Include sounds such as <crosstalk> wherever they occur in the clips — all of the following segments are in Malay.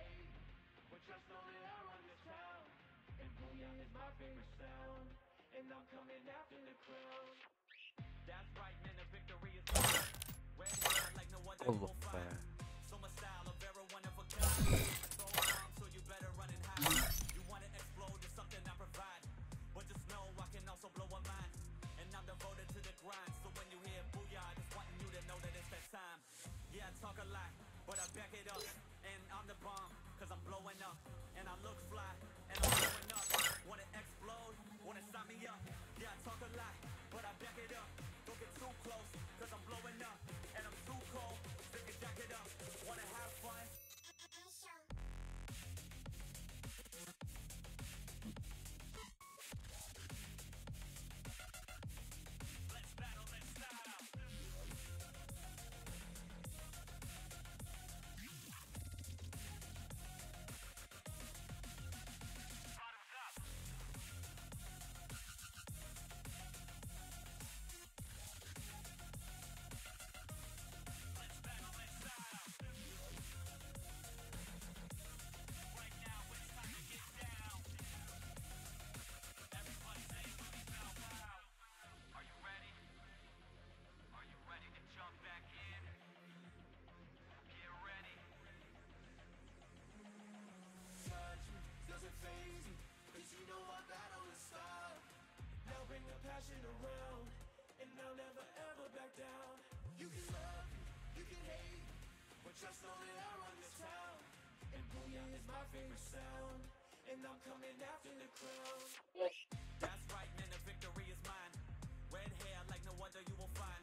day. But just know that I run this town, and Booyah is my favorite sound, and I'm coming after the. That's right, man, the victory is Red like no other. Oh, so my style of one of a kind. So so you better run and hide. You wanna explode something I provide. But just know I can also blow a mind. And I'm devoted to the grind. So when you hear booyah, I just you to know that it's that time. Yeah, I talk a lot, but I back it up. me up. Yeah, I talk a lot. Just know that I run this town. And Booyah is my favorite sound. And I'm coming after the crown That's right, man, the victory is mine. Red hair like no other you will find.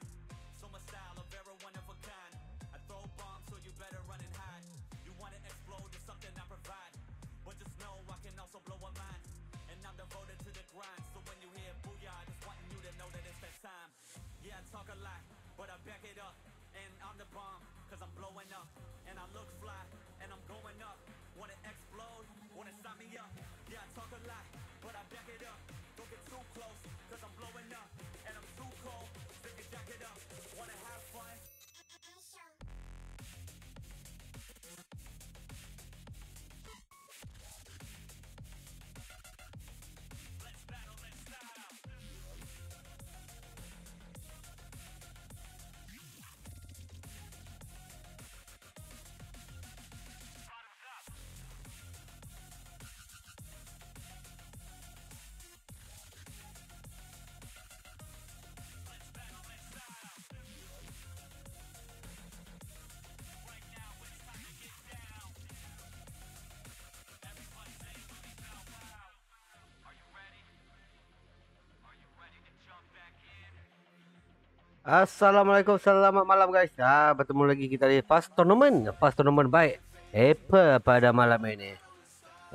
Assalamualaikum, selamat malam guys. Ha, bertemu lagi kita di Fast Tournament. Fast Tournament baik. Apple pada malam ini.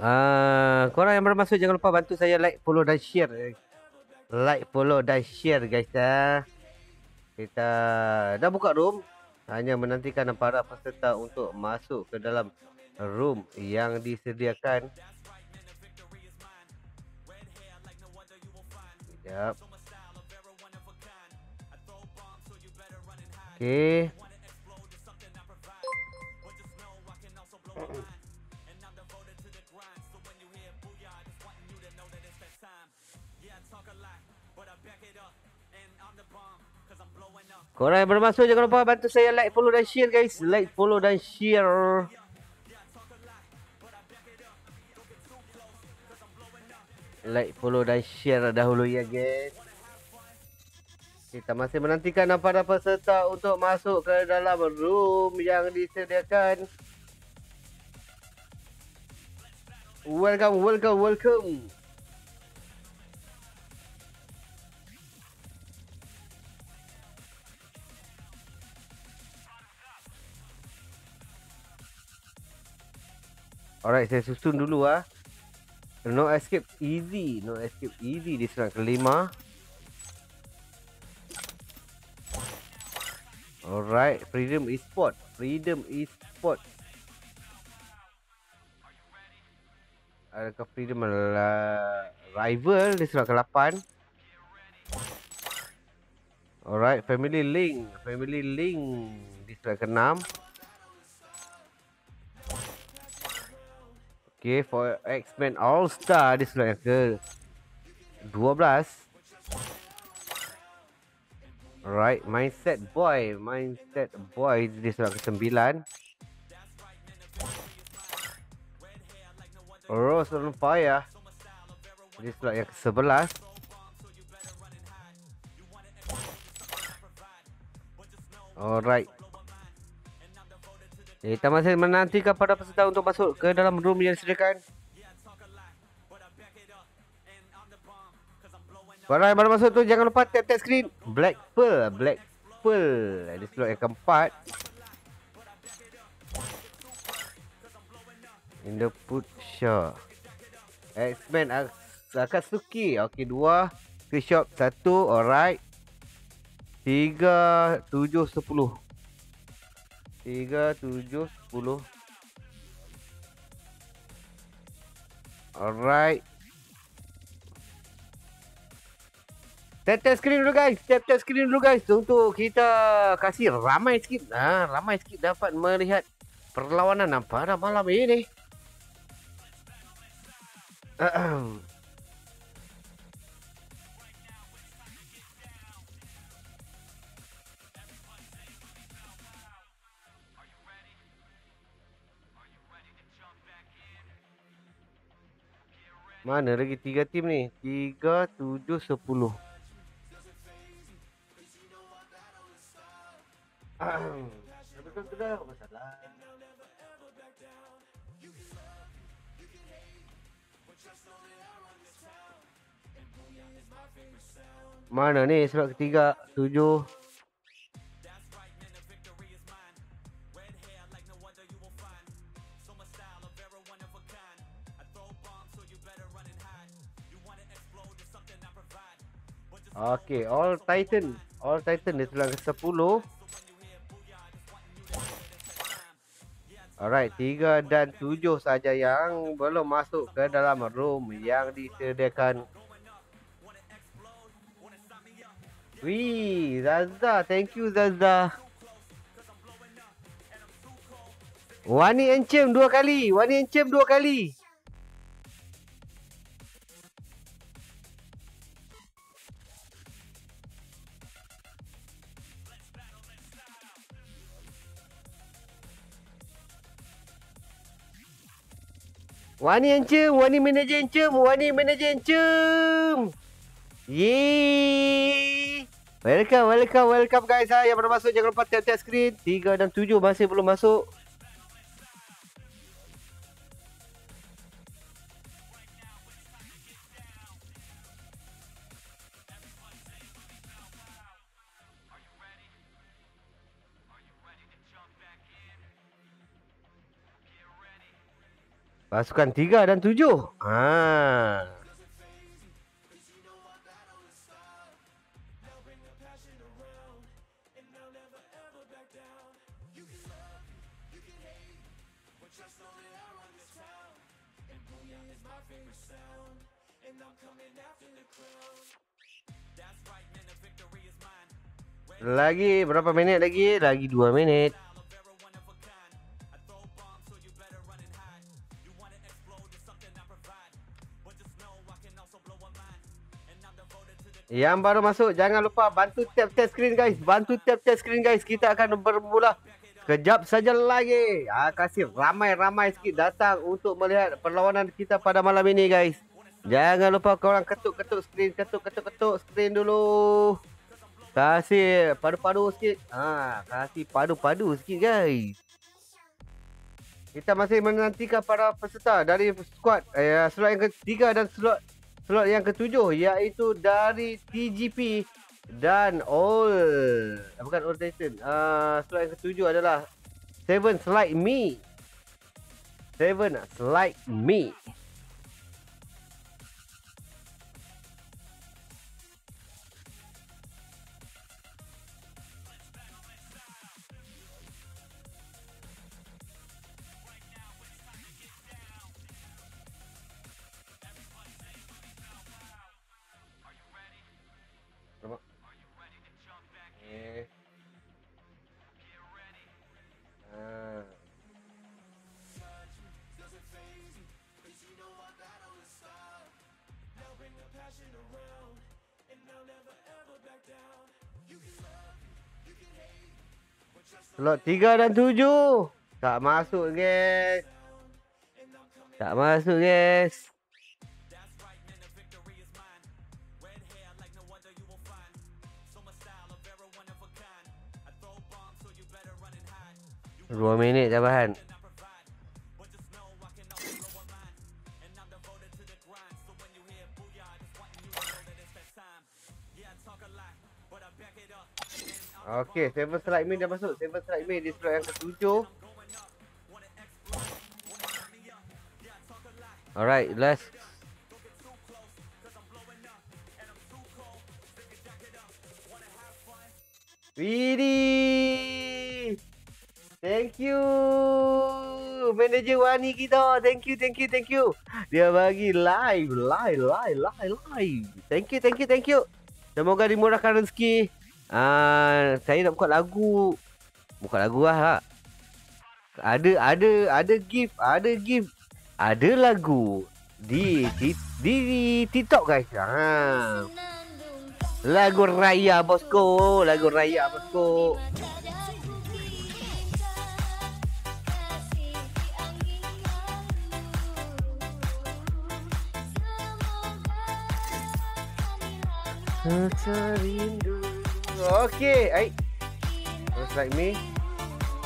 Ha, korang yang bermaksud jangan lupa bantu saya like, follow dan share. Like, follow dan share guys. dah. Kita dah buka room. Hanya menantikan para peserta untuk masuk ke dalam room yang disediakan. Sekejap. Yep. Oke. Korang yang bermaksud jangan lupa bantu saya like, follow dan share guys. Like, follow dan share. Like, follow dan share dahulu ya guys. Kita masih menantikan para peserta untuk masuk ke dalam room yang disediakan. Welcome, welcome, welcome. Alright, saya susun dulu ah. No escape easy, no escape easy diserang kelima. Alright, Freedom Esport, Freedom Esport. Adakah Freedom adalah rival di surat ke-8? Alright, Family Link, Family Link di surat ke-6. Okay, for X-Men All-Star di surat ke-12. Alright, Mindset Boy. Mindset Boy di slot ke 9. Rose on Fire di slot yang ke 11. Alright. Kita masih menantikan pada peserta untuk masuk ke dalam room yang disediakan. Yang baru masuk tu jangan lupa tap tap screen Black Pearl, Black Pearl. Di slot yang keempat. In the put. X-Men Akatsuki. Okey, dua. Free shop satu. Alright. Tiga, tujuh, sepuluh. Tiga, tujuh, sepuluh. Alright. Tap tap screen dulu guys. Tap tap screen dulu guys. Untuk kita kasih ramai sikit. Ha, ramai sikit dapat melihat perlawanan pada malam ini. Mana lagi tiga tim ni? Tiga, tujuh, sepuluh. Masalah. Mana ni sebab ketiga, tujuh. Okay, All Titan. All Titan dia tulang ke-10. Alright, 3 dan 7 saja yang belum masuk ke dalam room yang disediakan. Wih, Zaza. Thank you, Zaza. Wani Encem dua kali. Wani Encem dua kali. Wani Encem, Wani Manager Encem, Wani Manager Encem. Yeay. Welcome, welcome, welcome guys. Ha. Yang baru masuk jangan lupa tap-tap screen. 3 dan 7 masih belum masuk. Pasukan 3 dan 7. Ha. Lagi berapa minit lagi? Lagi 2 minit. Yang baru masuk jangan lupa bantu tap tap screen guys. Bantu tap tap screen guys. Kita akan bermula kejap saja lagi. Ah kasih ramai-ramai sikit datang untuk melihat perlawanan kita pada malam ini guys. Jangan lupa korang ketuk-ketuk screen, ketuk-ketuk-ketuk screen dulu. Kasih padu-padu sikit. Ha, kasih padu-padu sikit guys. Kita masih menantikan para peserta dari squad eh, slot yang ketiga dan slot slot yang ketujuh iaitu dari TGP dan all eh, bukan all Titan. Uh, slot yang ketujuh adalah Seven Slide Me. Seven Slide Me. 3 dan 7. Tak masuk guys. Tak masuk guys. Dua minit tambahan. Okay, Seven Strike Me dah masuk. Seven Strike Me di slot yang ketujuh. Alright, last. Widi. Thank you. Manager Wani kita. Thank you, thank you, thank you. Dia bagi live, live, live, live, live. Thank you, thank you, thank you. Semoga dimurahkan rezeki. Ah, saya nak buka lagu. Buka lagu lah. Ha. Ada ada ada gift, ada gift. Ada lagu di di, di, di TikTok guys. Ha. Lagu raya bosku, lagu raya bosku. Terindu. Okay, ai. Just like me.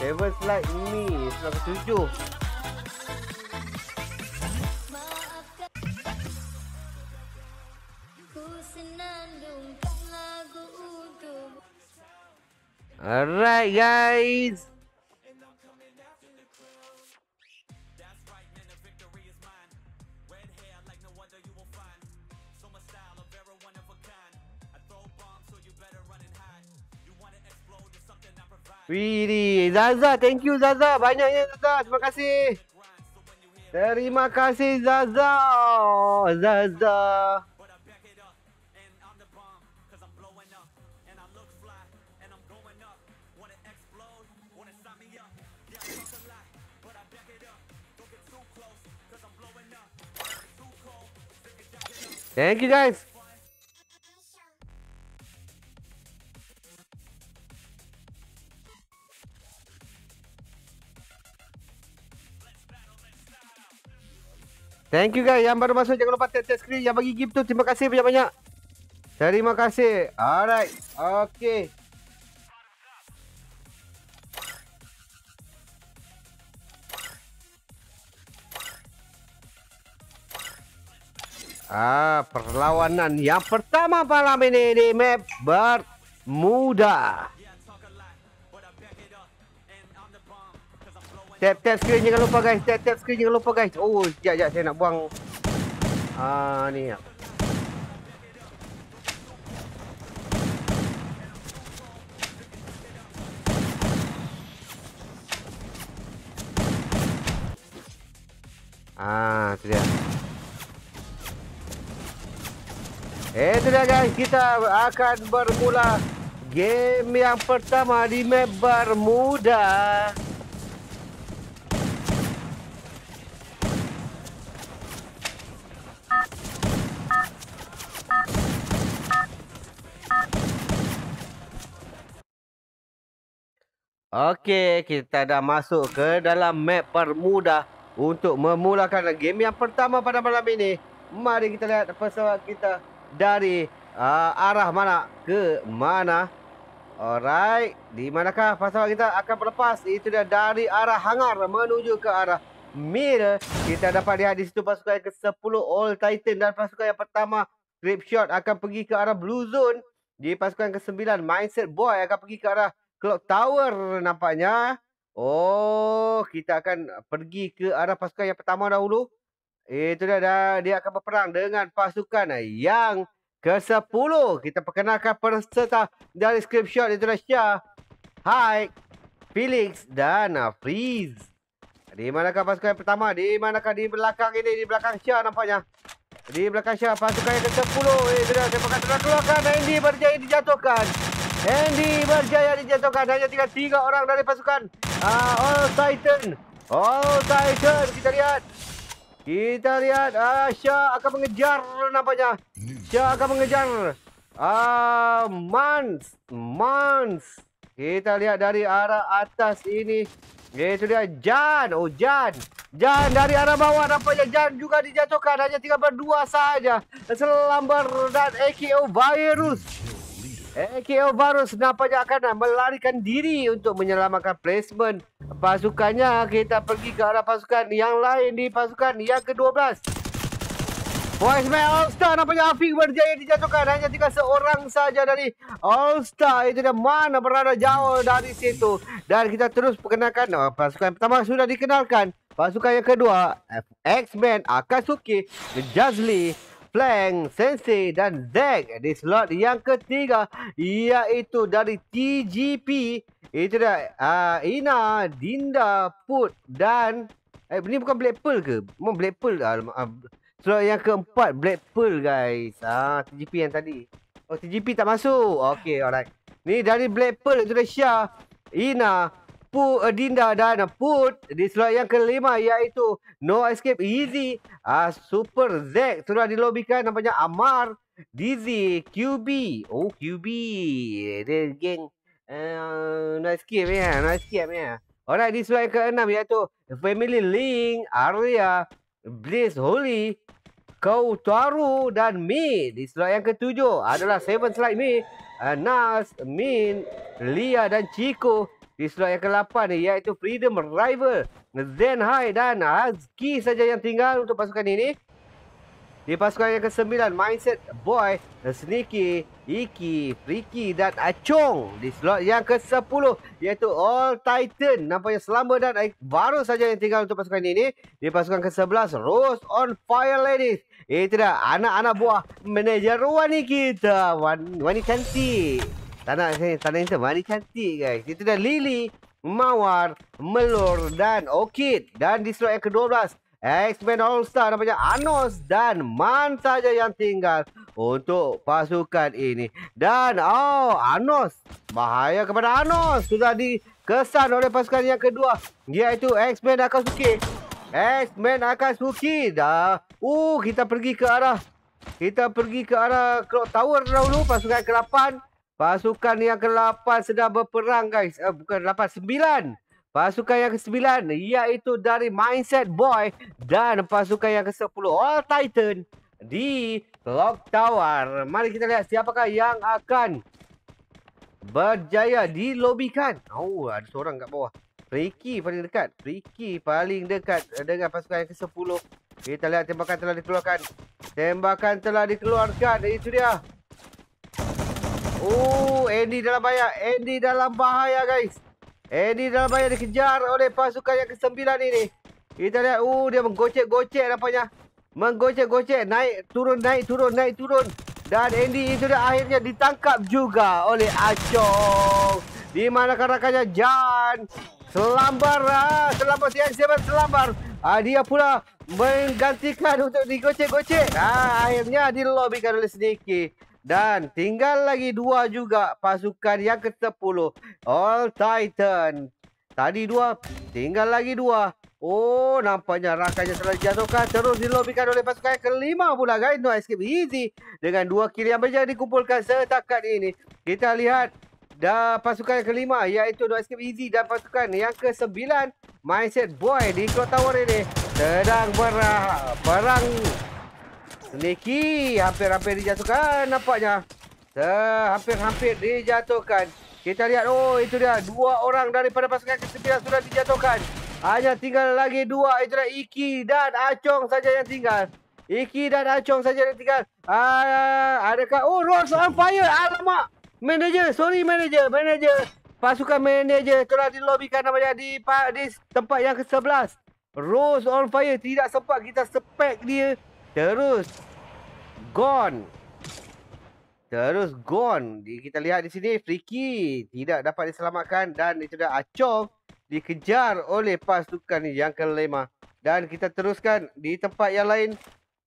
Seven like me. Sebelah ketujuh. Alright guys. Widi, Zaza, thank you Zaza. Banyaknya Zaza. Terima kasih. Terima kasih Zaza. Zaza. Thank you guys. Thank you guys yang baru masuk jangan lupa tap tap screen yang bagi gift tu terima kasih banyak-banyak. Terima kasih. Alright. Okay. Ah, perlawanan yang pertama malam ini di map Bermuda. Tap tap screen jangan lupa guys. Tap tap screen jangan lupa guys. Oh, jap jap saya nak buang ah ni. Ah, tu dia. Eh, tu dia guys. Kita akan bermula game yang pertama di map Bermuda. Okey, kita dah masuk ke dalam map Bermuda untuk memulakan game yang pertama pada malam ini. Mari kita lihat pesawat kita dari uh, arah mana ke mana. Alright, di manakah pesawat kita akan berlepas? Itu dia dari arah hangar menuju ke arah Mir. Kita dapat lihat di situ pasukan yang ke-10 All Titan dan pasukan yang pertama Grip Shot akan pergi ke arah Blue Zone. Di pasukan yang ke-9 Mindset Boy akan pergi ke arah Clock Tower nampaknya. Oh, kita akan pergi ke arah pasukan yang pertama dahulu. Itu dia, dah, dia akan berperang dengan pasukan yang ke-10. Kita perkenalkan peserta dari script shot itu dah Syah, Hai, Felix dan Freeze. Di manakah pasukan yang pertama? Di manakah di belakang ini? Di belakang Syah nampaknya. Di belakang Syah pasukan yang ke-10. Itu dia, saya akan keluarkan. Andy berjaya dijatuhkan. Andy berjaya dijatuhkan hanya tinggal tiga orang dari pasukan uh, All Titan. All Titan kita lihat. Kita lihat uh, Shah akan mengejar nampaknya. Shah akan mengejar uh, Mans. Mans. Kita lihat dari arah atas ini. Itu dia Jan. Oh Jan. Jan dari arah bawah nampaknya Jan juga dijatuhkan. Hanya tinggal berdua saja. Selambar dan AKO Virus. AKO Virus nampaknya akan melarikan diri untuk menyelamatkan placement pasukannya. Kita pergi ke arah pasukan yang lain di pasukan yang ke-12. Boys Man All Star nampaknya Afiq berjaya dijatuhkan. Hanya tinggal seorang saja dari All Star itu dia mana berada jauh dari situ. Dan kita terus perkenalkan oh, pasukan pertama sudah dikenalkan. Pasukan yang kedua X-Men Akatsuki Jazli Flank, Sensei dan Zack di slot yang ketiga iaitu dari TGP itu dia uh, Ina, Dinda, Put dan eh ini bukan Black Pearl ke? Mau Black Pearl uh, Slot yang keempat Black Pearl guys. Ah TGP yang tadi. Oh TGP tak masuk. Okay alright. Ni dari Black Pearl Indonesia. Ina, Pu Dinda dan Put di slot yang kelima iaitu No Escape Easy. Ah Super Z sudah dilobikan nampaknya Amar, Dizzy, QB. Oh QB. Dia geng uh, No Escape ya, No Escape ya. Alright di slot yang keenam iaitu Family Link, Arya, Blaze Holy, Kau Tuaru dan Mi. Di slot yang ketujuh adalah Seven Slide Mi, uh, Nas, Min, Lia dan Chico. Di slot yang ke-8 iaitu Freedom Rival, Zen High dan Azki saja yang tinggal untuk pasukan ini. Di pasukan yang ke-9, Mindset Boy, Sneaky, Iki, Freaky dan Acong. Di slot yang ke-10, iaitu All Titan. Nampaknya selama dan baru saja yang tinggal untuk pasukan ini. Di pasukan ke-11, Rose on Fire Ladies. Itu dah anak-anak buah manager Wani kita. Wani, Wani cantik. Tak nak saya, tak nak Wani cantik guys. Itu dah Lily, Mawar, Melur dan Orchid. Dan di slot yang ke-12, X-Men All-Star namanya Anos dan Man saja yang tinggal untuk pasukan ini. Dan oh Anos, bahaya kepada Anos. Sudah dikesan oleh pasukan yang kedua iaitu X-Men Akatsuki. X-Men Akatsuki dah. Uh, kita pergi ke arah kita pergi ke arah Clock Tower dahulu pasukan ke-8. Pasukan yang ke-8 sedang berperang guys. Eh, bukan 8, 9. Pasukan yang ke-9 iaitu dari Mindset Boy dan pasukan yang ke-10 All Titan di Clock Tower. Mari kita lihat siapakah yang akan berjaya dilobikan. Oh, ada seorang kat bawah. Ricky paling dekat. Ricky paling dekat dengan pasukan yang ke-10. Kita lihat tembakan telah dikeluarkan. Tembakan telah dikeluarkan. Itu dia. Oh, Andy dalam bahaya. Andy dalam bahaya, guys. Eddie dalam bahaya dikejar oleh pasukan yang ke-9 ini. Kita lihat, uh, dia menggocek-gocek nampaknya. Menggocek-gocek, naik, turun, naik, turun, naik, turun. Dan Andy itu dia akhirnya ditangkap juga oleh Acong. Di mana rakannya Jan. Selambar, ah, selambar siang siapa selambar. Ah, dia pula menggantikan untuk digocek-gocek. Ah, akhirnya dilobikan oleh Sneaky. Dan tinggal lagi dua juga pasukan yang ke-10. All Titan. Tadi dua, tinggal lagi dua. Oh, nampaknya rakannya telah dijatuhkan. Terus dilobikan oleh pasukan yang kelima pula guys. No escape easy. Dengan dua kill yang berjaya dikumpulkan setakat ini. Kita lihat dah pasukan yang kelima iaitu No escape easy. Dan pasukan yang ke-9. Mindset Boy di Cloud Tower ini. Sedang berang. Berang Snakey hampir-hampir dijatuhkan nampaknya. Hampir-hampir dijatuhkan. Kita lihat, oh itu dia. Dua orang daripada pasukan ke-9 sudah dijatuhkan. Hanya tinggal lagi dua. Itu dia Iki dan Acong saja yang tinggal. Iki dan Acong saja yang tinggal. Ah, adakah? Oh, Rose on fire. Alamak. Manager, sorry manager. Manager. Pasukan manager telah dilobikan namanya di, di tempat yang ke-11. Rose on fire. Tidak sempat kita spek dia. Terus gone. Terus gone. Kita lihat di sini Freaky tidak dapat diselamatkan dan itu dah Acong dikejar oleh pasukan yang kelima. Dan kita teruskan di tempat yang lain.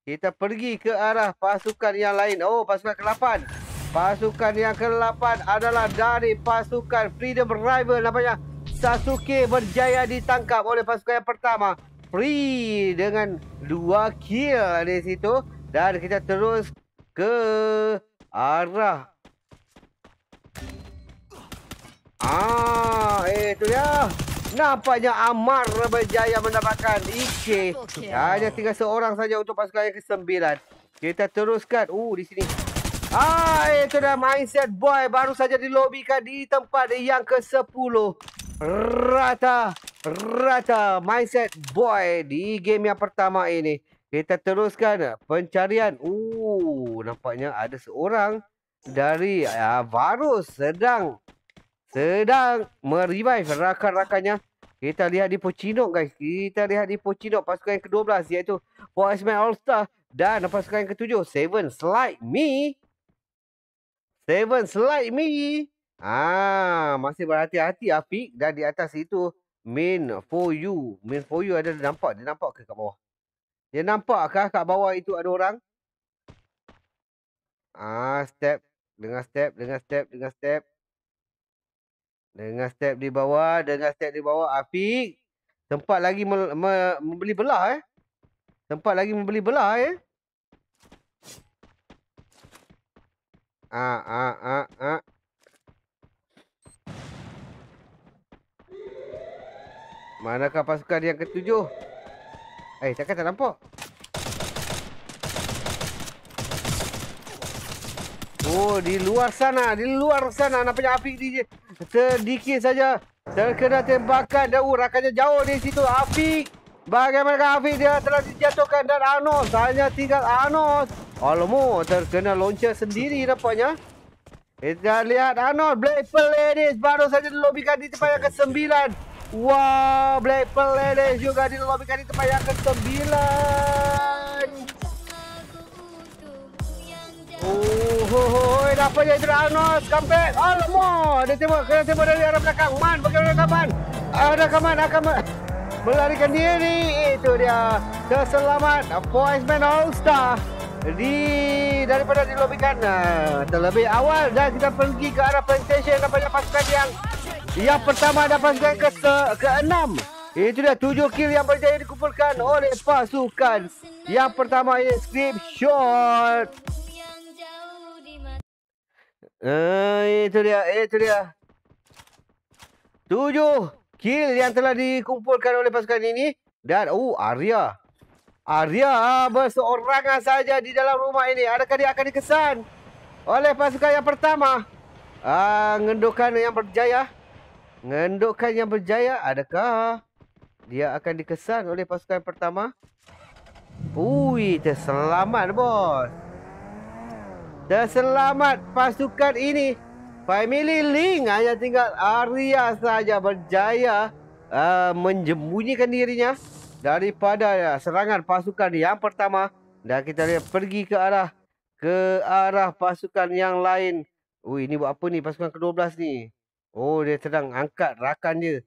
Kita pergi ke arah pasukan yang lain. Oh, pasukan ke-8. Pasukan yang ke-8 adalah dari pasukan Freedom Rival namanya. Sasuke berjaya ditangkap oleh pasukan yang pertama free dengan dua kill di situ dan kita terus ke arah Ah, eh tu dia. Nampaknya Amar berjaya mendapatkan IK. Hanya tinggal seorang saja untuk pasukan yang ke-9. Kita teruskan. Uh, di sini. Ah, itu dah mindset boy. Baru saja dilobikan di tempat yang ke-10. Rata. Rata. Mindset boy di game yang pertama ini. Kita teruskan pencarian. Uh, nampaknya ada seorang dari uh, Varus sedang sedang merevive rakan-rakannya. Kita lihat di Pocinok guys. Kita lihat di Pocinok pasukan yang ke-12 iaitu Boysman All Star dan pasukan yang ketujuh, Seven Slide Me. Seven Slide Me. Ah, masih berhati-hati Afiq. Dan di atas itu, Main for you. Main for you ada nampak. Dia nampak ke kat bawah? Dia nampak kah kat bawah itu ada orang? Ah, step. Dengar step, dengar step, dengar step. Dengar step di bawah, dengar step di bawah. Afiq. Tempat lagi me- me- membeli belah eh. Tempat lagi membeli belah ya. Ah ah ah ah. Manakah pasukan yang ketujuh? Eh, takkan tak nampak? Oh, di luar sana, di luar sana nampaknya api di sedikit saja terkena tembakan dan uh, rakannya jauh di situ Afiq Bagaimana Afiq dia telah dijatuhkan dan Anos hanya tinggal Anos. Alamu terkena loncat sendiri nampaknya. Kita lihat Anos Black Pearl Ladies baru saja dilobikan di tempat yang ke-9. Wow, Black Pearl juga di tempat yang ke-9. Oh, ho, ho, ho, nampaknya itu Anos comeback. Alamu, dia tembak, kena tembak dari arah belakang. Man, bagaimana kaman? Ada kaman, akan melarikan diri. Itu dia keselamat Voiceman All Star di daripada dilobikan terlebih awal dan kita pergi ke arah plantation nampaknya pasukan yang yang pertama pasukan ke ke-6. Itu dia tujuh kill yang berjaya dikumpulkan oleh pasukan. Yang pertama ini script shot. Uh, itu dia, itu dia. Tujuh kill yang telah dikumpulkan oleh pasukan ini dan oh Arya Arya berseorangan saja di dalam rumah ini adakah dia akan dikesan oleh pasukan yang pertama ah ngendukan yang berjaya ngendukan yang berjaya adakah dia akan dikesan oleh pasukan pertama Ui, terselamat bos. Terselamat pasukan ini Family Link hanya tinggal Arya saja berjaya uh, menjembunyikan dirinya daripada uh, serangan pasukan yang pertama dan kita lihat pergi ke arah ke arah pasukan yang lain. Oh ini buat apa ni pasukan ke-12 ni? Oh dia sedang angkat rakan dia.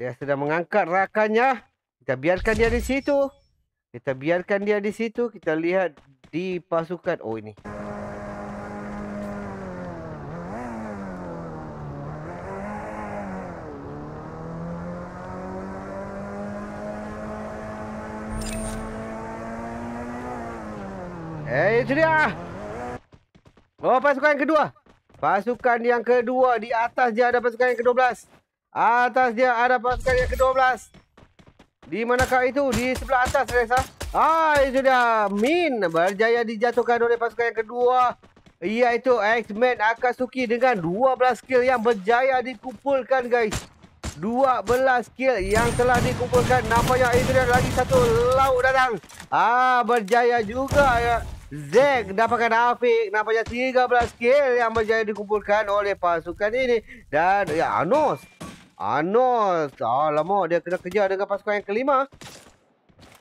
Dia sedang mengangkat rakannya. Kita biarkan dia di situ. Kita biarkan dia di situ. Kita lihat di pasukan. Oh ini. Eh, itu dia. Oh, pasukan kedua. Pasukan yang kedua. Di atas dia ada pasukan yang ke-12. Atas dia ada pasukan yang ke-12. Di manakah itu? Di sebelah atas, Reza. Ah, itu dia. Min berjaya dijatuhkan oleh pasukan yang kedua. Iaitu X-Men Akatsuki dengan 12 skill yang berjaya dikumpulkan, guys. 12 skill yang telah dikumpulkan. Nampaknya itu dia lagi satu laut datang. Ah, berjaya juga ya. Zack dapatkan Afiq. Nampaknya 13 skill yang berjaya dikumpulkan oleh pasukan ini. Dan ya Anos. Anos. Alamak dia kena kejar dengan pasukan yang kelima.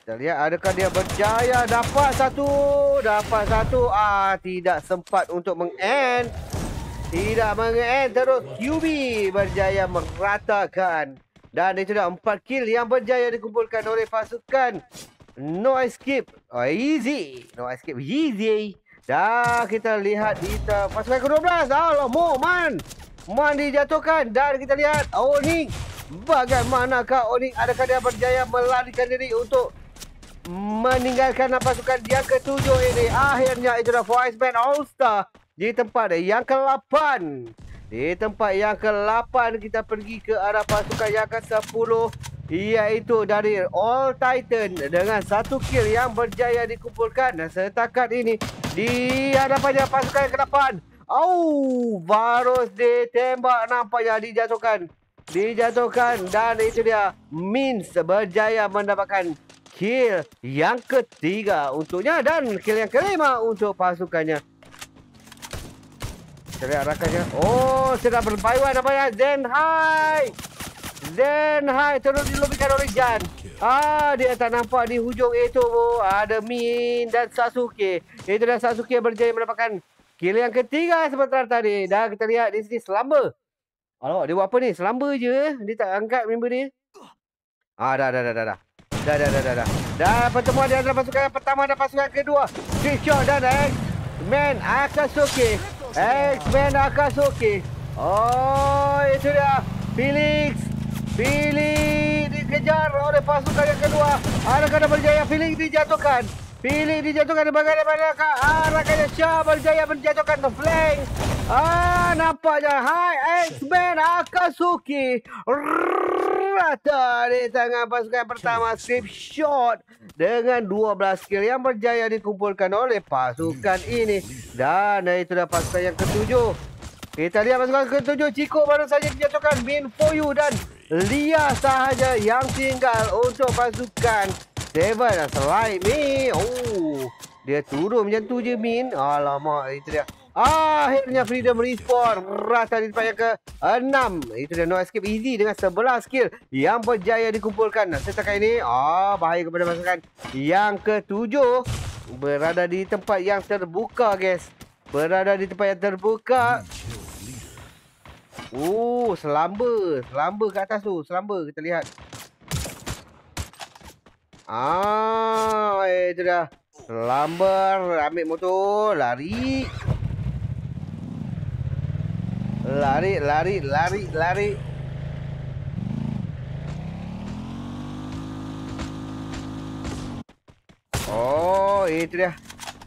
Kita lihat adakah dia berjaya. Dapat satu. Dapat satu. Ah tidak sempat untuk meng-end. Tidak meng-end. Terus QB berjaya meratakan. Dan itu dah 4 kill yang berjaya dikumpulkan oleh pasukan No escape. Oh, easy. No escape. Easy. Dah kita lihat di pasukan ke-12. Allah, Mo, Man. Man dijatuhkan. Dan kita lihat Oning. Bagaimanakah Oning? Adakah dia berjaya melarikan diri untuk meninggalkan pasukan yang ketujuh ini. Akhirnya itu dah Voice Band All Star di tempat yang ke-8. Di tempat yang ke-8 kita pergi ke arah pasukan yang ke-10 iaitu dari All Titan dengan satu kill yang berjaya dikumpulkan dan setakat ini di hadapannya pasukan yang ke-8. Oh, Varus ditembak nampaknya dijatuhkan. Dijatuhkan dan itu dia Mins berjaya mendapatkan kill yang ketiga untuknya dan kill yang kelima untuk pasukannya. Cari rakannya. Oh, sedang berbayuan apa ya? Zen High terus dilobikan oleh Jan. Ah, dia tak nampak di hujung itu. Ada Min dan Sasuke. Itu dan Sasuke berjaya mendapatkan kill yang ketiga sebentar tadi. Dah kita lihat di sini selamba. Alamak, dia buat apa ni? Selamba je. Dia tak angkat member dia. Ah, dah, dah, dah, dah. dah. Dah, dah, dah, dah, dah. Dah, pertemuan di antara pasukan yang pertama dan pasukan kedua. Trickshot dan X-Men Akatsuki. X-Men Akatsuki. Oh, itu dia. Felix. Felix dikejar oleh pasukan yang kedua. Dia berjaya? Felix dijatuhkan. Felix dijatuhkan di bagian manakah? Ah, rakyatnya Syah berjaya menjatuhkan the flank. Ah, nampaknya. Hai, X-Men Akatsuki. Rata di tangan pasukan pertama. Script shot dengan 12 skill yang berjaya dikumpulkan oleh pasukan ini. Dan itu dah pasukan yang ketujuh. Kita lihat pasukan ketujuh. Ciko baru saja dijatuhkan Min Foyu dan Lia sahaja yang tinggal untuk pasukan Seven. Selain Mi. Oh, dia turun macam tu je Min. Alamak, itu dia. Akhirnya Freedom Respawn Rata di tempat yang ke-6 Itu dia no escape easy dengan 11 skill Yang berjaya dikumpulkan Setakat ini ah, Bahaya kepada pasukan Yang ke-7 Berada di tempat yang terbuka guys Berada di tempat yang terbuka Oh, selamba. Selamba kat atas tu? Selamba kita lihat. Ah, itu dah Selamba Ambil motor. Lari. Lari, lari, lari, lari. Oh, itu dia.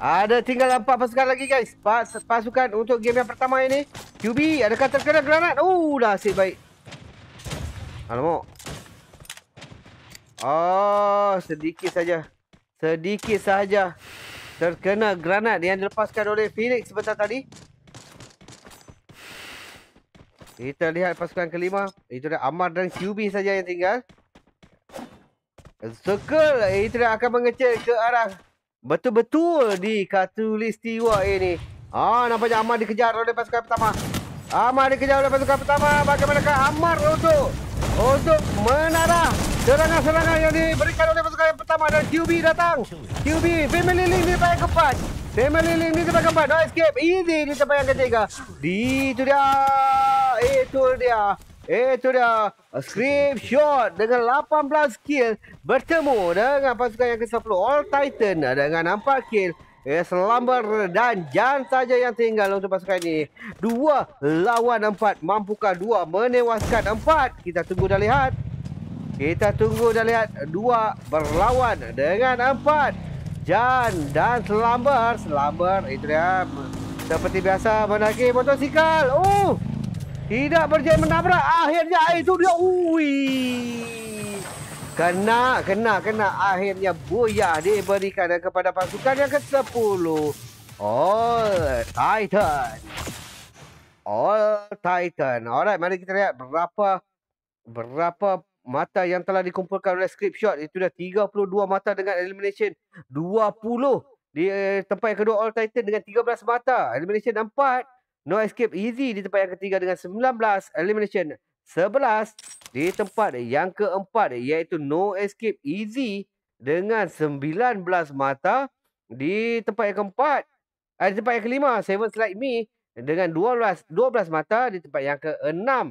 Ada tinggal empat pasukan lagi guys. Pas pasukan untuk game yang pertama ini. QB, adakah terkena granat? Oh, dah asyik baik. Alamak. Oh, sedikit saja. Sedikit saja. Terkena granat yang dilepaskan oleh Felix sebentar tadi. Kita lihat pasukan kelima. Itu dah Amar dan QB saja yang tinggal. Circle itu dah akan mengecil ke arah betul-betul di Katulistiwa ini. Ah, nampaknya Amar dikejar oleh pasukan pertama. Amar dikejar oleh pasukan pertama. Bagaimanakah Amar untuk untuk menarah serangan-serangan yang diberikan oleh pasukan yang pertama dan QB datang. QB family link di tempat keempat. Family link di tempat keempat. No escape. Easy di tempat yang ketiga. Di itu dia itu dia. Itu dia. Script shot dengan 18 kill bertemu dengan pasukan yang ke-10 All Titan dengan 4 kill. Eh, selambar dan Jan saja yang tinggal untuk pasukan ini. Dua lawan empat. Mampukah dua menewaskan empat? Kita tunggu dan lihat. Kita tunggu dan lihat. Dua berlawan dengan empat. Jan dan selambar. Selambar itu dia. Seperti biasa menaiki motosikal. Oh! Tidak berjaya menabrak. Akhirnya itu dia. Ui. Kena, kena, kena. Akhirnya buaya diberikan kepada pasukan yang ke-10. All Titan. All Titan. Alright, mari kita lihat berapa berapa mata yang telah dikumpulkan oleh script shot. Itu dah 32 mata dengan elimination 20 di tempat yang kedua All Titan dengan 13 mata. Elimination 4. No Escape Easy di tempat yang ketiga dengan 19 elimination. 11 di tempat yang keempat iaitu No Escape Easy dengan 19 mata di tempat yang keempat eh, di tempat yang kelima Seven Slide Me dengan 12 12 mata di tempat yang keenam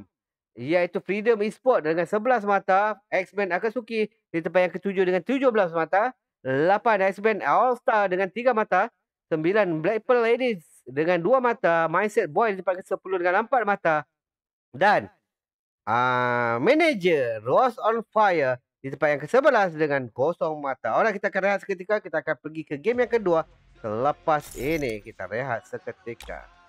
iaitu Freedom Esport dengan 11 mata X-Men Akatsuki di tempat yang ketujuh dengan 17 mata 8 X-Men All Star dengan 3 mata 9 Black Pearl Ladies dengan dua mata, mindset boy di tempat ke-10 dengan empat mata dan uh, manager Rose on Fire di tempat yang ke-11 dengan kosong mata. Orang kita akan rehat seketika, kita akan pergi ke game yang kedua. Selepas ini kita rehat seketika.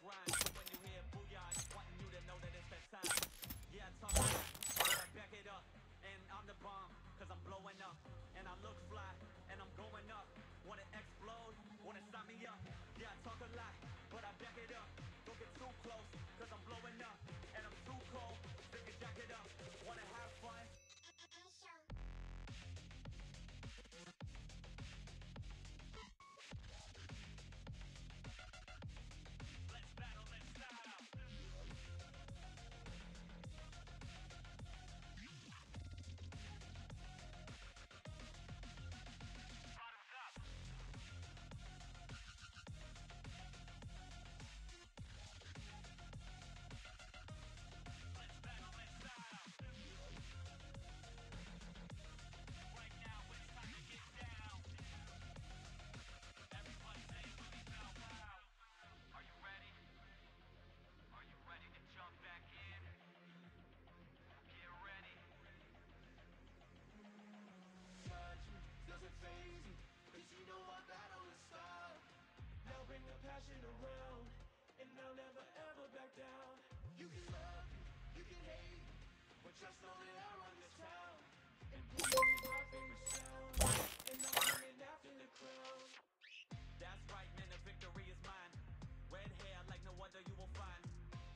grind. So when you hear booyah, I just wanting you to know that it's that time. Yeah, talk tough, but I back it up. And I'm the bomb, cause I'm blowing up. And I look That's right, man, the victory is mine. Red hair like no other you will find.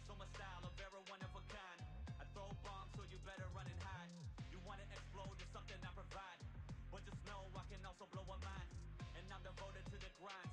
So my style, a very one of a kind. I throw bombs, so you better run and hide. You wanna explode, it's something I provide. But just know I can also blow a mind. And I'm devoted to the grind.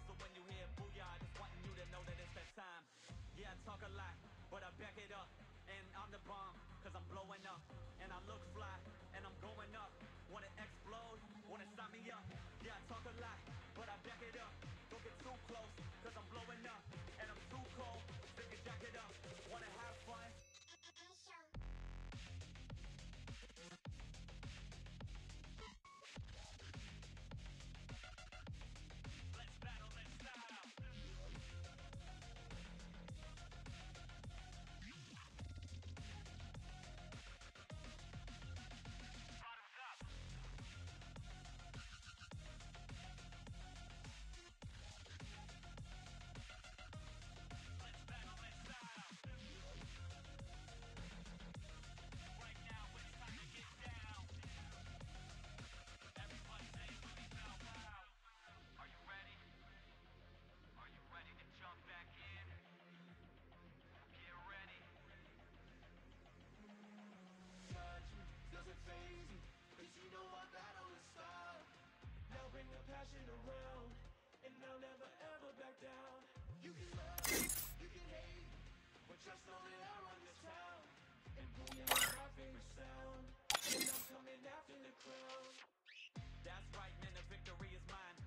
That's right, man, the victory is mine.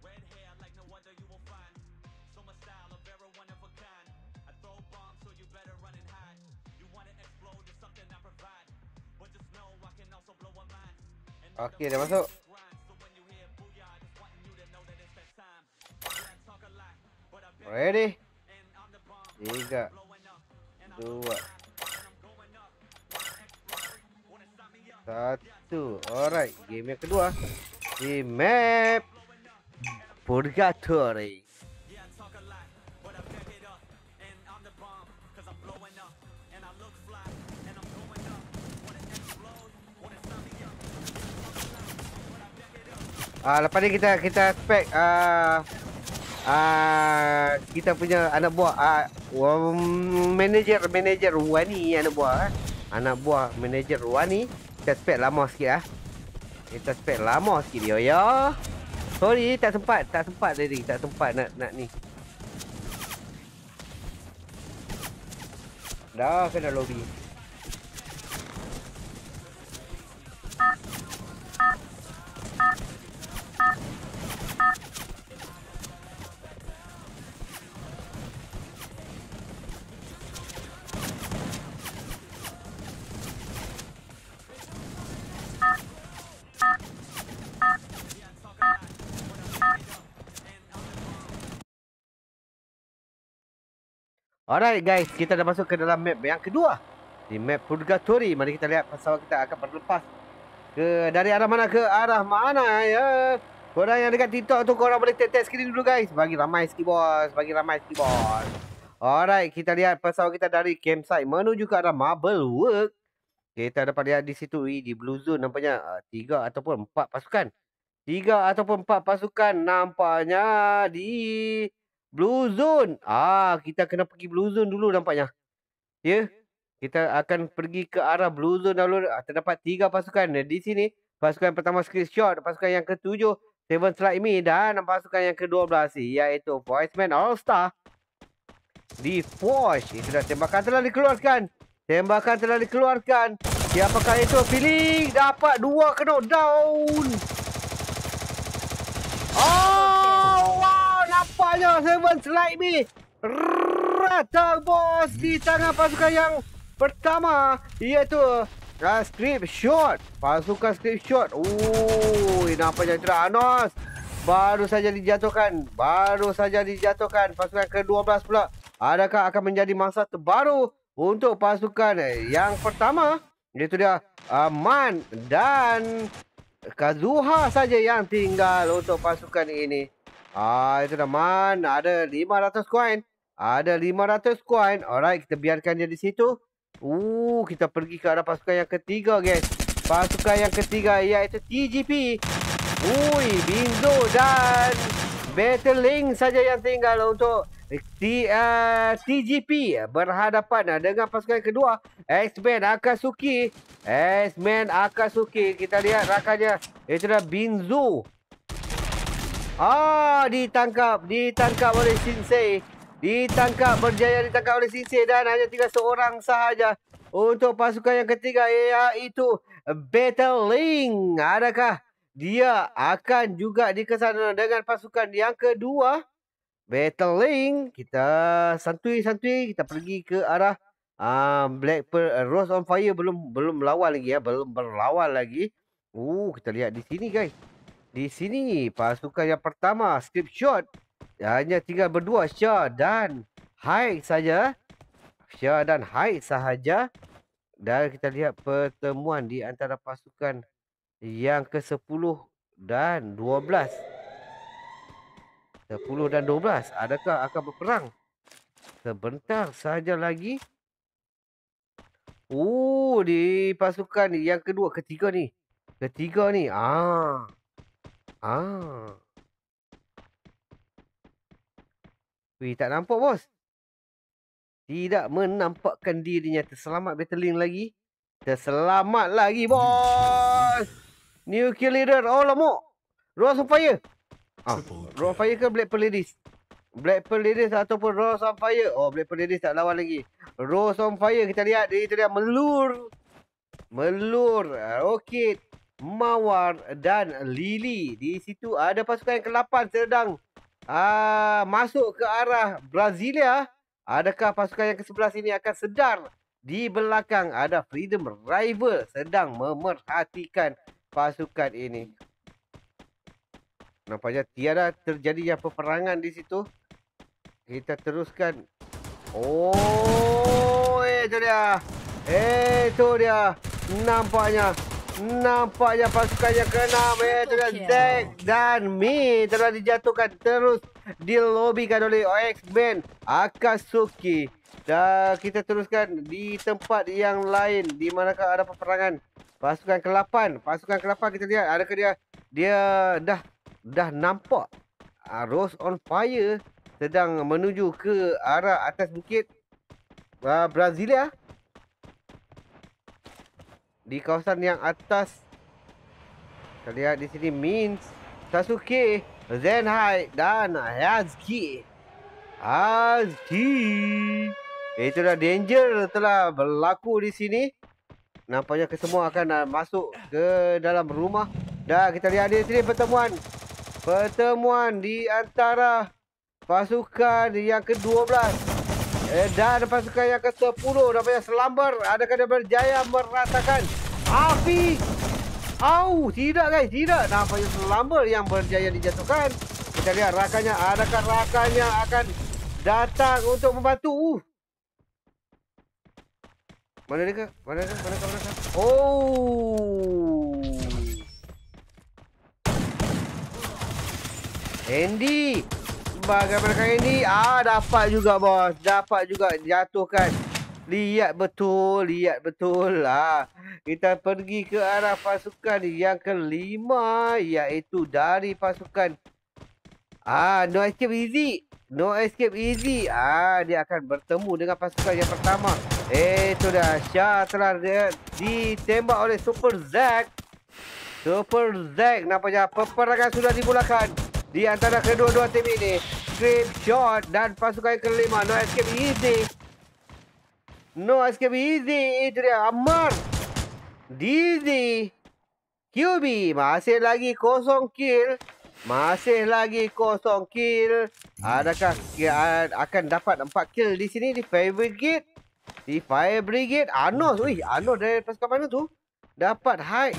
Red hair like no other you will find. So my style one of a kind. I throw bombs, so you better run and hide. You wanna explode something I provide. But just know I can also blow a mind. Okay, there Ready? Diga. dua. Satu. Alright. Game yang kedua. Di map. Purgatory. Uh, lepas ni kita kita spek uh, ah, uh, ah, kita punya anak buah uh, Wah, um, manager manager Wani anak buah eh. Ah, anak buah manager Wani. Kita spek lama sikit ah. Eh. Kita spek lama sikit dia ya. Sorry tak sempat, tak sempat tadi, tak sempat nak nak ni. Dah kena lobby. Alright guys, kita dah masuk ke dalam map yang kedua. Di map Purgatory. Mari kita lihat pesawat kita akan berlepas ke dari arah mana ke arah mana ya. Korang yang dekat TikTok tu korang boleh tap-tap skrin dulu guys. Bagi ramai sikit bos. Bagi ramai sikit bos. Alright, kita lihat pesawat kita dari campsite menuju ke arah Marble Work. Kita dapat lihat di situ di Blue Zone nampaknya uh, tiga ataupun empat pasukan. Tiga ataupun empat pasukan nampaknya di Blue Zone. Ah, kita kena pergi Blue Zone dulu nampaknya. Ya. Yeah. Kita akan pergi ke arah Blue Zone dulu. Ah, terdapat tiga pasukan di sini. Pasukan pertama Screenshot. Pasukan yang ketujuh. Seven Slide Me. Dan pasukan yang kedua belas. Iaitu Voiceman All Star. Di Forge. Itu dah tembakan telah dikeluarkan. Tembakan telah dikeluarkan. Siapakah itu? Feeling. Dapat dua kena down. Oh, wow. Nampaknya Seven Slide Me. Rata bos di tangan pasukan yang pertama iaitu uh, script shot. Pasukan script shot. Oh, nampaknya Anos. Baru saja dijatuhkan. Baru saja dijatuhkan. Pasukan ke-12 pula. Adakah akan menjadi masa terbaru untuk pasukan yang pertama? Itu dia Aman dan Kazuha saja yang tinggal untuk pasukan ini. Ah, itu dah Man. Ada 500 koin. Ada 500 koin. Alright, kita biarkan dia di situ. Uh, kita pergi ke arah pasukan yang ketiga, guys. Pasukan yang ketiga iaitu TGP. Ui, Binzo dan Battling saja yang tinggal untuk T, uh, TGP berhadapan dengan pasukan yang kedua X-Men Akatsuki X-Men Akatsuki kita lihat rakannya itu dah Binzo Ah ditangkap ditangkap oleh Shinsei Ditangkap berjaya ditangkap oleh Sisi dan hanya tinggal seorang sahaja untuk pasukan yang ketiga iaitu Battle Link. Adakah dia akan juga dikesana dengan pasukan yang kedua? Battle Link. Kita santui-santui kita pergi ke arah uh, Black Pearl, uh, Rose on Fire belum belum melawan lagi ya, belum berlawan lagi. Uh, kita lihat di sini guys. Di sini pasukan yang pertama Strip Shot hanya tinggal berdua Syah dan Haik saja. Syah dan Haik sahaja. Dan kita lihat pertemuan di antara pasukan yang ke-10 dan 12. 10 dan 12. Adakah akan berperang? Sebentar saja lagi. Oh, di pasukan yang kedua, ketiga ni. Ketiga ni. Ah. Ah. Wih, tak nampak bos. Tidak menampakkan dirinya terselamat battling lagi. Terselamat lagi bos. Nuclear leader. Oh lama. Rose on fire. Ah, Rose on fire ke Black Pearl Ladies? Black Pearl Ladies ataupun Rose on fire. Oh Black Pearl Ladies tak lawan lagi. Rose on fire kita lihat. Dia itu dia melur. Melur. Rocket. Mawar dan Lily. Di situ ada pasukan yang ke-8 sedang uh, masuk ke arah Brazilia, adakah pasukan yang ke-11 ini akan sedar di belakang ada Freedom Rival sedang memerhatikan pasukan ini. Nampaknya tiada terjadinya peperangan di situ. Kita teruskan. Oh, itu dia. Itu dia. Nampaknya Nampaknya pasukan yang keenam eh, itu dan Zack dan Mi telah dijatuhkan terus dilobikan oleh X-Men Akatsuki. Dan kita teruskan di tempat yang lain di manakah ada peperangan. Pasukan ke-8, pasukan ke-8 kita lihat adakah dia dia dah dah nampak uh, Rose on fire sedang menuju ke arah atas bukit uh, Brazilia di kawasan yang atas. Kita lihat di sini Means, Sasuke, Zenhai dan Hazuki. Hazuki. Itu dah danger telah berlaku di sini. Nampaknya kesemua akan uh, masuk ke dalam rumah. Dah kita lihat di sini pertemuan. Pertemuan di antara pasukan yang ke-12 Eh, dan pasukan yang ke-10 nampaknya selambar. Adakah dia berjaya meratakan api? Au, tidak guys, tidak. Nampaknya selambar yang berjaya dijatuhkan. Kita lihat rakannya, adakah rakannya akan datang untuk membantu? Uh, Mana dia ke? Mana dia? Mana kau? Oh. Andy. Bagaimana kau Andy? Ah, dapat juga bos. Dapat juga jatuhkan. Lihat betul, lihat betul lah. Kita pergi ke arah pasukan yang kelima iaitu dari pasukan Ah, no escape easy. No escape easy. Ah, dia akan bertemu dengan pasukan yang pertama. Eh, itu dah. Syah telah ditembak oleh Super Zack. Super Zack. Nampaknya peperangan sudah dimulakan. Di antara kedua-dua tim ini. Scrape Shot dan pasukan yang kelima. No escape easy. No escape easy. Itu dia. Ammar. Dizzy. QB. Masih lagi kosong kill. Masih lagi kosong kill. Adakah akan dapat 4 kill di sini di Fire Brigade? Di Fire Brigade. Anos. Wih, Anos dari pasukan mana tu? Dapat high.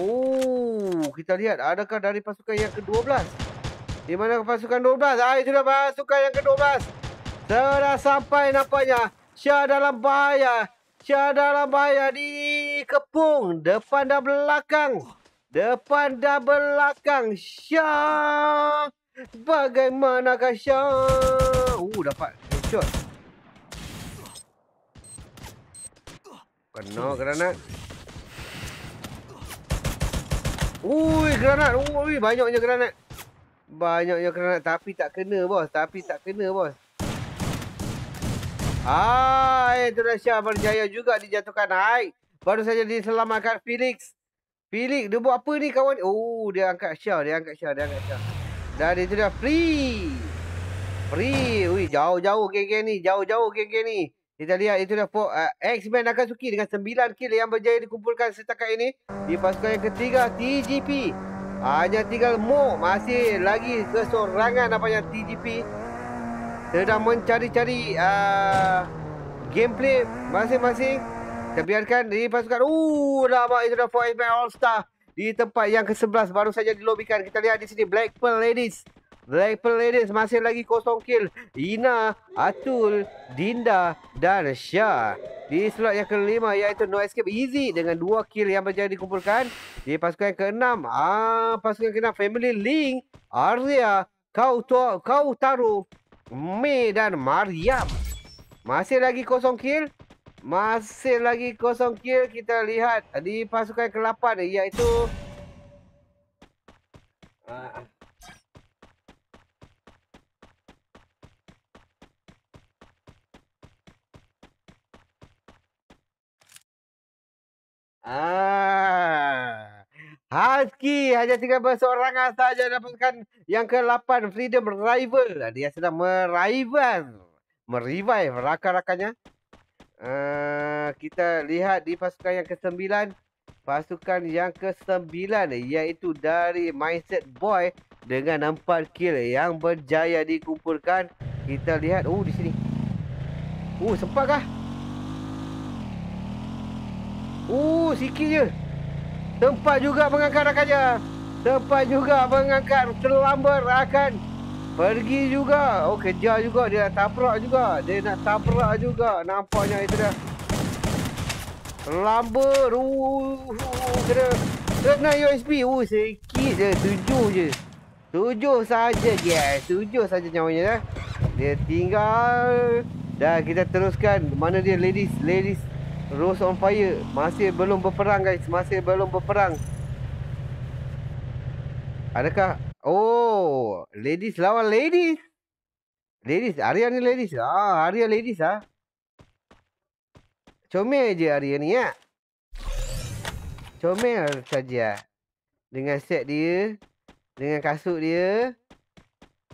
Oh, kita lihat. Adakah dari pasukan yang ke-12? Di mana pasukan 12? Ah, itu dah pasukan yang ke-12. Sudah sampai nampaknya. Syah dalam bahaya. Syah dalam bahaya di kepung. Depan dan belakang. Depan dan belakang Syah. Bagaimanakah Syah? Uh, dapat headshot. Kena granat. Ui, granat. Ui, banyaknya granat. Banyaknya granat. Tapi tak kena, bos. Tapi tak kena, bos. Ah, dah Syah berjaya juga dijatuhkan. Hai. Baru saja diselamatkan Felix. Felix, dia buat apa ni kawan? Oh, dia angkat Syah, dia angkat Syah, dia angkat Syah. Dan itu dah free. Free. Ui, jauh-jauh geng-geng ni, jauh-jauh geng-geng ni. Kita lihat itu dah uh, X-Men Nakatsuki dengan 9 kill yang berjaya dikumpulkan setakat ini. Di pasukan yang ketiga, TGP. Hanya tinggal Mo masih lagi kesorangan apa yang TGP. Sedang mencari-cari uh, gameplay masing-masing. Kita biarkan di pasukan. Uh, nama itu dah 4 Man All Star. Di tempat yang ke-11 baru saja dilobikan. Kita lihat di sini Black Pearl Ladies. Black Pearl Ladies masih lagi kosong kill. Ina, Atul, Dinda dan Syah. Di slot yang kelima iaitu No Escape Easy dengan dua kill yang berjaya dikumpulkan. Di pasukan yang keenam, ah, pasukan keenam Family Link, Arya, Kau, Kau Taruh, Mei dan Mariam. Masih lagi kosong kill. Masih lagi kosong kill kita lihat di pasukan ke-8 iaitu ah. ah. Husky hanya tinggal seorang saja dapatkan yang ke-8 Freedom Rival. Dia sedang merival, merivive rakan-rakannya. Uh, kita lihat di pasukan yang ke-9 Pasukan yang ke-9 Iaitu dari Mindset Boy Dengan 4 kill yang berjaya dikumpulkan Kita lihat Oh di sini Oh sempat kah? Oh sikit je Sempat juga mengangkat rakannya Sempat juga mengangkat Terlambat rakan Pergi juga. Oh, kejar juga. Dia nak tabrak juga. Dia nak tabrak juga. Nampaknya itu dah. Lambat. Uh, kena. Kena USB. Uh, sikit je. Tujuh je. Tujuh saja guys. Tujuh saja nyawanya dah. Dia tinggal. Dah kita teruskan. Mana dia ladies? Ladies. Rose on fire. Masih belum berperang guys. Masih belum berperang. Adakah Oh, ladies lawan ladies. Ladies, Arya ni ladies. Ah, Arya ladies ah. Comel je Arya ni ya. Comel saja. Dengan set dia, dengan kasut dia.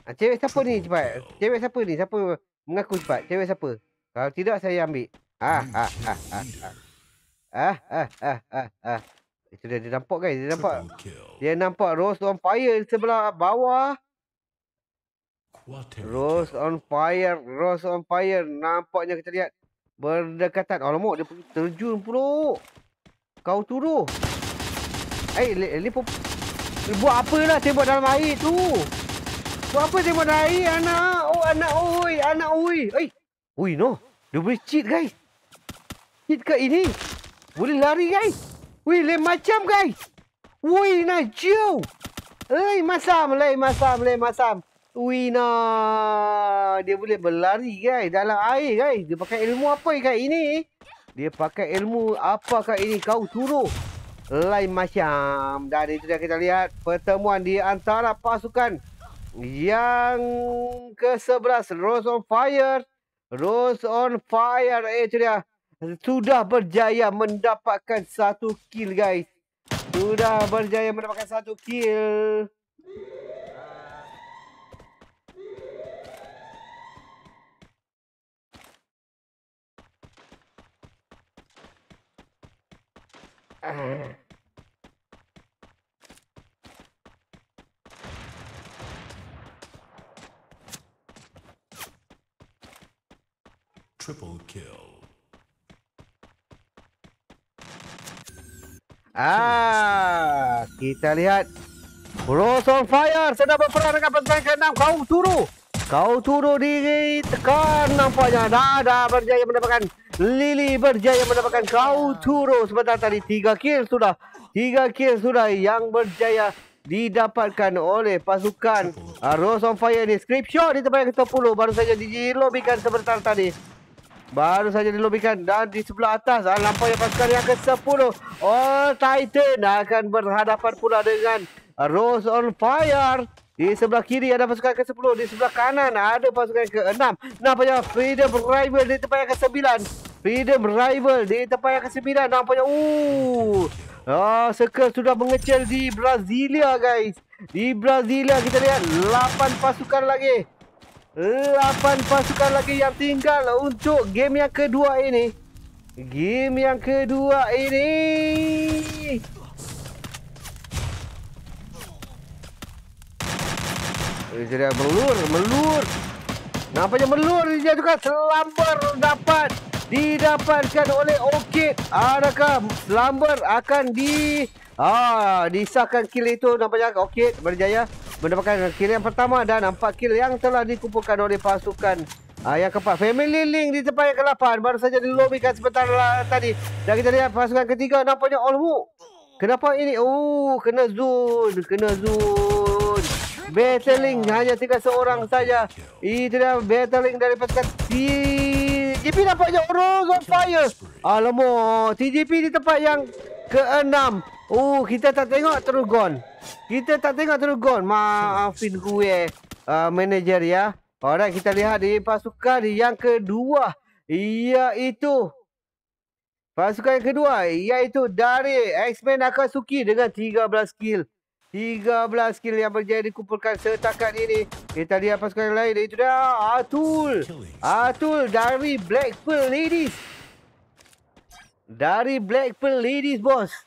Ah, cewek siapa ni cepat? Cewek siapa ni? Siapa mengaku cepat? Cewek siapa? Kalau tidak saya ambil. Ah, ah, ah, ah, ah. Ah, ah, ah, ah, ah. Itu dia, dia nampak guys, dia nampak. Dia nampak Rose on fire sebelah bawah. Rose on fire, Rose on fire. Nampaknya kita lihat berdekatan. Alamak, dia pergi terjun pula. Kau turun. Eh, hey, ni pun buat apa lah tembak dalam air tu? Buat apa tembak dalam air, anak? Oh, anak, oi, anak, oi. Eh, oi, no. Dia boleh cheat, guys. Hit ke ini. Boleh lari guys. Wih, lain macam guys. Wih, nak jauh. Lain masam, lain masam, lain masam. Wih, nah. Dia boleh berlari guys. Dalam air guys. Dia pakai ilmu apa guys ini? Dia pakai ilmu apakah ini? Kau turun. Lain macam. Dan itu dah kita lihat pertemuan di antara pasukan yang ke-11. Rose on fire. Rose on fire. Eh, itu dia. Sudah berjaya mendapatkan satu kill guys. Sudah berjaya mendapatkan satu kill. Triple kill. Ah, kita lihat. Rose on fire sedang berperang dengan pasukan ke-6. Kau turu. Kau turu di tekan nampaknya. Dah berjaya mendapatkan. Lily berjaya mendapatkan kau turu. Sebentar tadi tiga kill sudah. Tiga kill sudah yang berjaya didapatkan oleh pasukan uh, Rose on Fire ni. Script di tempat yang ke-10. Baru saja dilobikan sebentar tadi. Baru saja dilobikan dan di sebelah atas ah, lampaunya pasukan yang ke-10. All Titan akan berhadapan pula dengan Rose on Fire. Di sebelah kiri ada pasukan ke-10. Di sebelah kanan ada pasukan ke-6. Nampaknya Freedom Rival di tempat yang ke-9. Freedom Rival di tempat yang ke-9. Nampaknya uh. Oh, Circle sudah mengecil di Brazilia guys. Di Brazilia kita lihat 8 pasukan lagi. 8 pasukan lagi yang tinggal untuk game yang kedua ini. Game yang kedua ini. Jadi melur, melur. Nampaknya melur dia juga selambar dapat didapatkan oleh Orchid. Adakah selambar akan di ah disahkan kill itu nampaknya Orchid berjaya mendapatkan kill yang pertama dan empat kill yang telah dikumpulkan oleh pasukan uh, yang keempat. Family Link di tempat yang ke-8 baru saja dilobikan sebentar lah tadi. Dan kita lihat pasukan ketiga nampaknya Olmu. Kenapa ini? Oh, kena zone, kena zone. Battling hanya tinggal seorang saja. Itu dia battling dari pasukan TGP nampaknya Rose on fire. Alamak, TGP di tempat yang ke-6. Oh, kita tak tengok terus gone. Kita tak tengok terus gone. Maafin <laughs> gue uh, manager ya. Alright, kita lihat di pasukan yang kedua. Iaitu pasukan yang kedua iaitu dari X-Men Akatsuki dengan 13 kill. 13 kill yang berjaya dikumpulkan setakat ini. Kita lihat pasukan yang lain. Itu dah Atul. Atul dari Black Pearl Ladies. Dari Black Pearl Ladies, bos.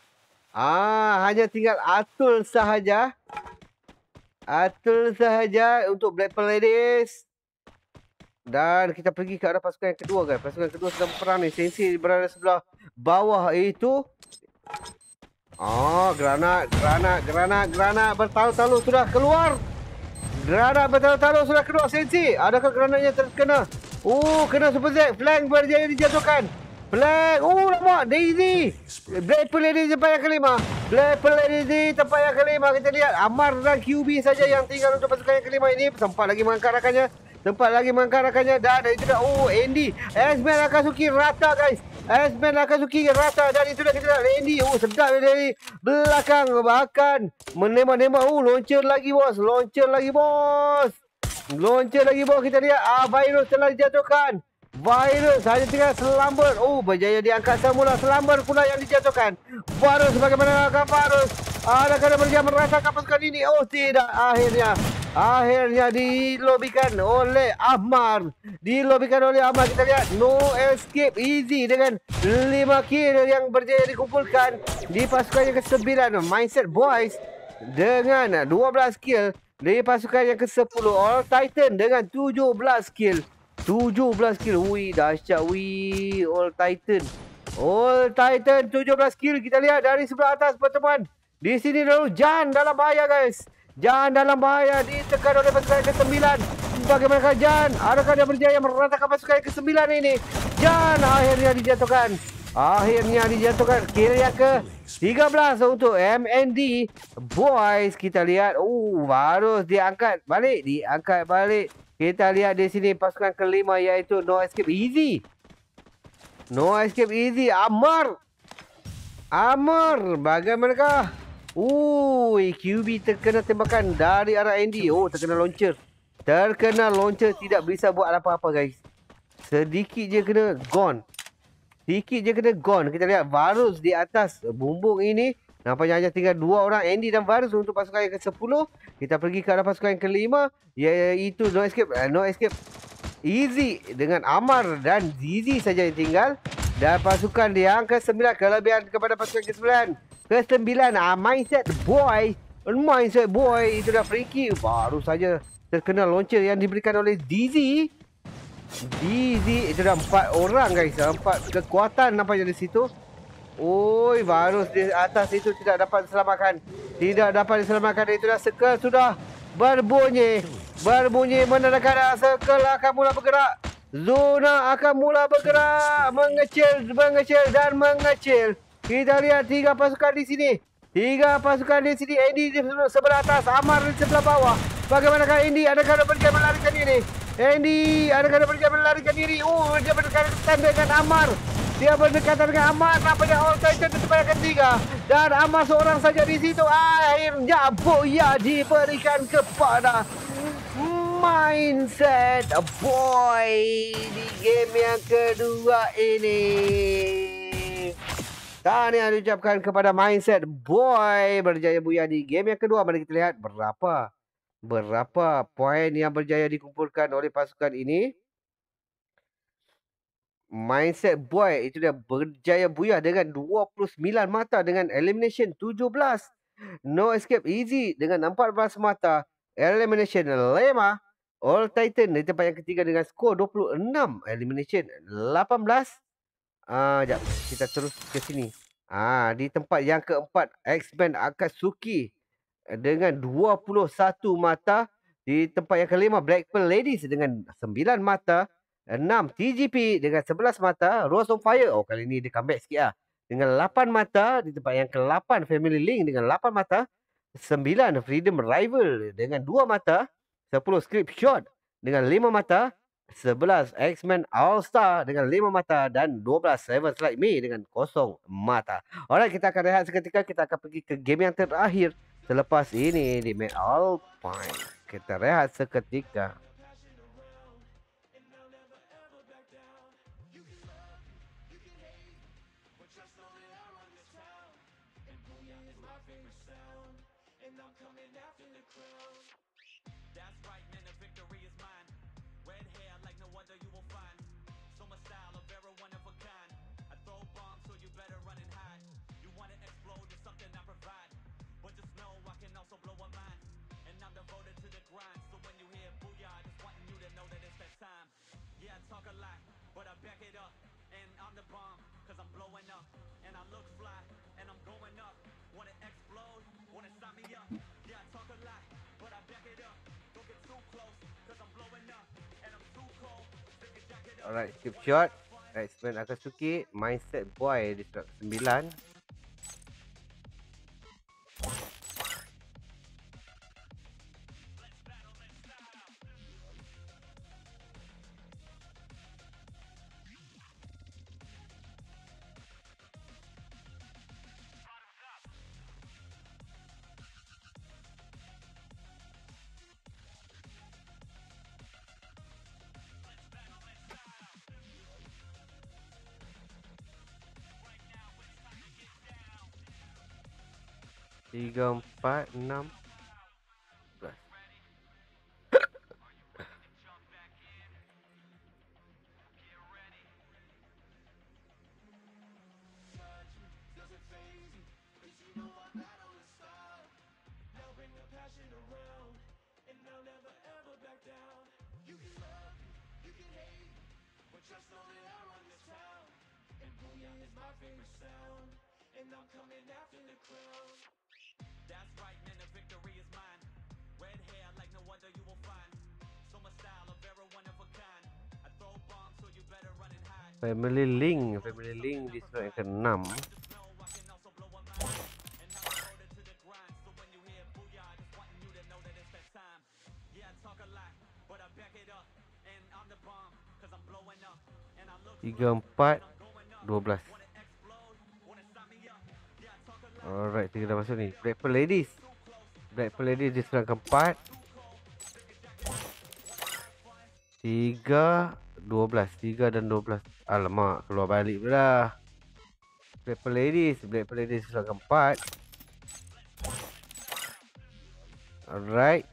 Ah, hanya tinggal Atul sahaja. Atul sahaja untuk Black Pearl Ladies. Dan kita pergi ke arah pasukan yang kedua guys. Pasukan kedua sedang berperang ni. Sensi berada sebelah bawah itu. Oh, granat, granat, granat, granat bertalu-talu sudah keluar. Granat bertalu-talu sudah keluar Sensi. Adakah granatnya terkena? Oh, kena Super Z. Flank berjaya dijatuhkan. Black. Oh, lama. Daisy. Black Lady tempat yang kelima. Black Lady tempat yang kelima. Kita lihat. Amar dan QB saja yang tinggal untuk pasukan yang kelima ini. Sempat lagi mengangkat rakannya. Sempat lagi mengangkat rakannya. Dan itu dah. Oh, Andy. S-Man Akatsuki rata, guys. S-Man Akatsuki rata. Dan itu dah kita lihat. Andy. Oh, sedap dari belakang. Bahkan menembak-nembak. Oh, launcher lagi, bos. Launcher lagi, bos. Launcher lagi, bos. Kita lihat. Ah, virus telah dijatuhkan. Virus hanya tinggal selambar. Oh, berjaya diangkat semula. Selambar pula yang dijatuhkan. Virus bagaimana akan virus? Adakah dia berjaya merasakan pasukan ini? Oh, tidak. Akhirnya. Akhirnya dilobikan oleh Ahmar. Dilobikan oleh Ahmar. Kita lihat. No escape. Easy dengan 5 kill yang berjaya dikumpulkan. Di pasukan yang ke-9. Mindset Boys. Dengan 12 kill. Di pasukan yang ke-10. All Titan dengan 17 kill. 17 kill. Ui, dahsyat. Ui, All Titan. All Titan 17 kill. Kita lihat dari sebelah atas pertemuan. Di sini lalu Jan dalam bahaya guys. Jan dalam bahaya ditekan oleh pasukan ke-9. Bagaimana Jan? Adakah dia berjaya meratakan pasukan ke-9 ini? Jan akhirnya dijatuhkan. Akhirnya dijatuhkan kill yang ke 13 untuk MND Boys. Kita lihat. Oh, harus diangkat balik. Diangkat balik. Kita lihat di sini pasukan kelima iaitu No Escape Easy. No Escape Easy. Amar. Amar. Bagaimanakah? Ui, QB terkena tembakan dari arah Andy. Oh, terkena launcher. Terkena launcher. Tidak bisa buat apa-apa, guys. Sedikit je kena gone. Sikit je kena gone. Kita lihat Varus di atas bumbung ini. Nampaknya hanya tinggal dua orang Andy dan Varus untuk pasukan yang ke-10. Kita pergi ke arah pasukan yang kelima. Iaitu No Escape. Uh, no Escape. Easy dengan Amar dan Zizi saja yang tinggal. Dan pasukan yang ke-9. Kelebihan kepada pasukan ke-9. Ke-9. Uh, mindset Boy. Mindset Boy. Itu dah free kill. Baru saja terkena launcher yang diberikan oleh Zizi. Easy itu dah empat orang guys. Empat kekuatan nampaknya di situ. Oi Varus di atas itu tidak dapat diselamatkan. Tidak dapat diselamatkan. Itu dah circle sudah berbunyi. Berbunyi menandakan circle akan mula bergerak. Zona akan mula bergerak. Mengecil, mengecil dan mengecil. Kita lihat tiga pasukan di sini. Tiga pasukan di sini. Andy di sebelah atas. Amar di sebelah bawah. Bagaimanakah Andy Adakah dapat melarikan ini Andy, ada kena pergi melarikan diri. Oh, dia berdekatan dengan Amar. Dia berdekatan dengan Amar. Nampaknya All di tempat yang ketiga. Dan Amar seorang saja di situ. Akhirnya Boya diberikan kepada Mindset Boy di game yang kedua ini. Tahniah diucapkan kepada Mindset Boy berjaya buya di game yang kedua. Mari kita lihat berapa berapa poin yang berjaya dikumpulkan oleh pasukan ini. Mindset Boy itu dia berjaya buyah dengan 29 mata dengan elimination 17. No Escape Easy dengan 14 mata. Elimination 5. All Titan di tempat yang ketiga dengan skor 26. Elimination 18. Ah, uh, jap. Kita terus ke sini. Ah, di tempat yang keempat X-Men Akatsuki dengan 21 mata. Di tempat yang kelima Black Pearl Ladies dengan 9 mata. 6 TGP dengan 11 mata. Rose on Fire. Oh kali ni dia comeback sikit lah. Dengan 8 mata. Di tempat yang ke-8 Family Link dengan 8 mata. 9 Freedom Rival dengan 2 mata. 10 Script Shot dengan 5 mata. 11 X-Men All Star dengan 5 mata dan 12 Seven Like Me dengan kosong mata. Alright, kita akan rehat seketika. Kita akan pergi ke game yang terakhir. Selepas ini di Mid Alpine, kita rehat seketika. Alright, skip shot. X-Men Akatsuki, Mindset Boy di 9. 3, 4, 6, Family link, family link di slot yang ke-6. Tiga empat Dua belas. Alright, kita dah masuk ni. Breakfast Ladies. Breakfast Ladies di serang keempat. Tiga Dua belas. Tiga dan dua belas Alamak, keluar balik pula dah. Black Paladis. Black Paladis keluar keempat. Alright.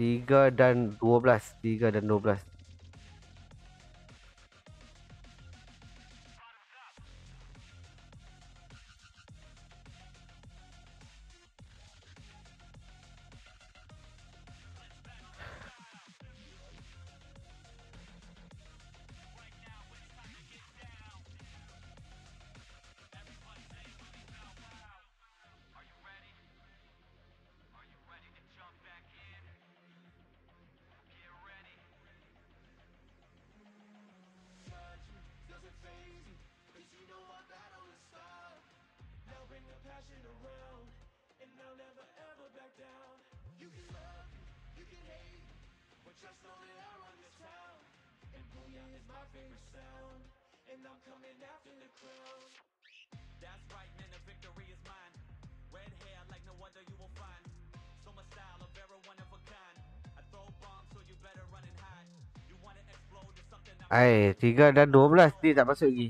3 dan 12. 3 dan 12. Hai, 3 dan 12 Dia tak masuk lagi.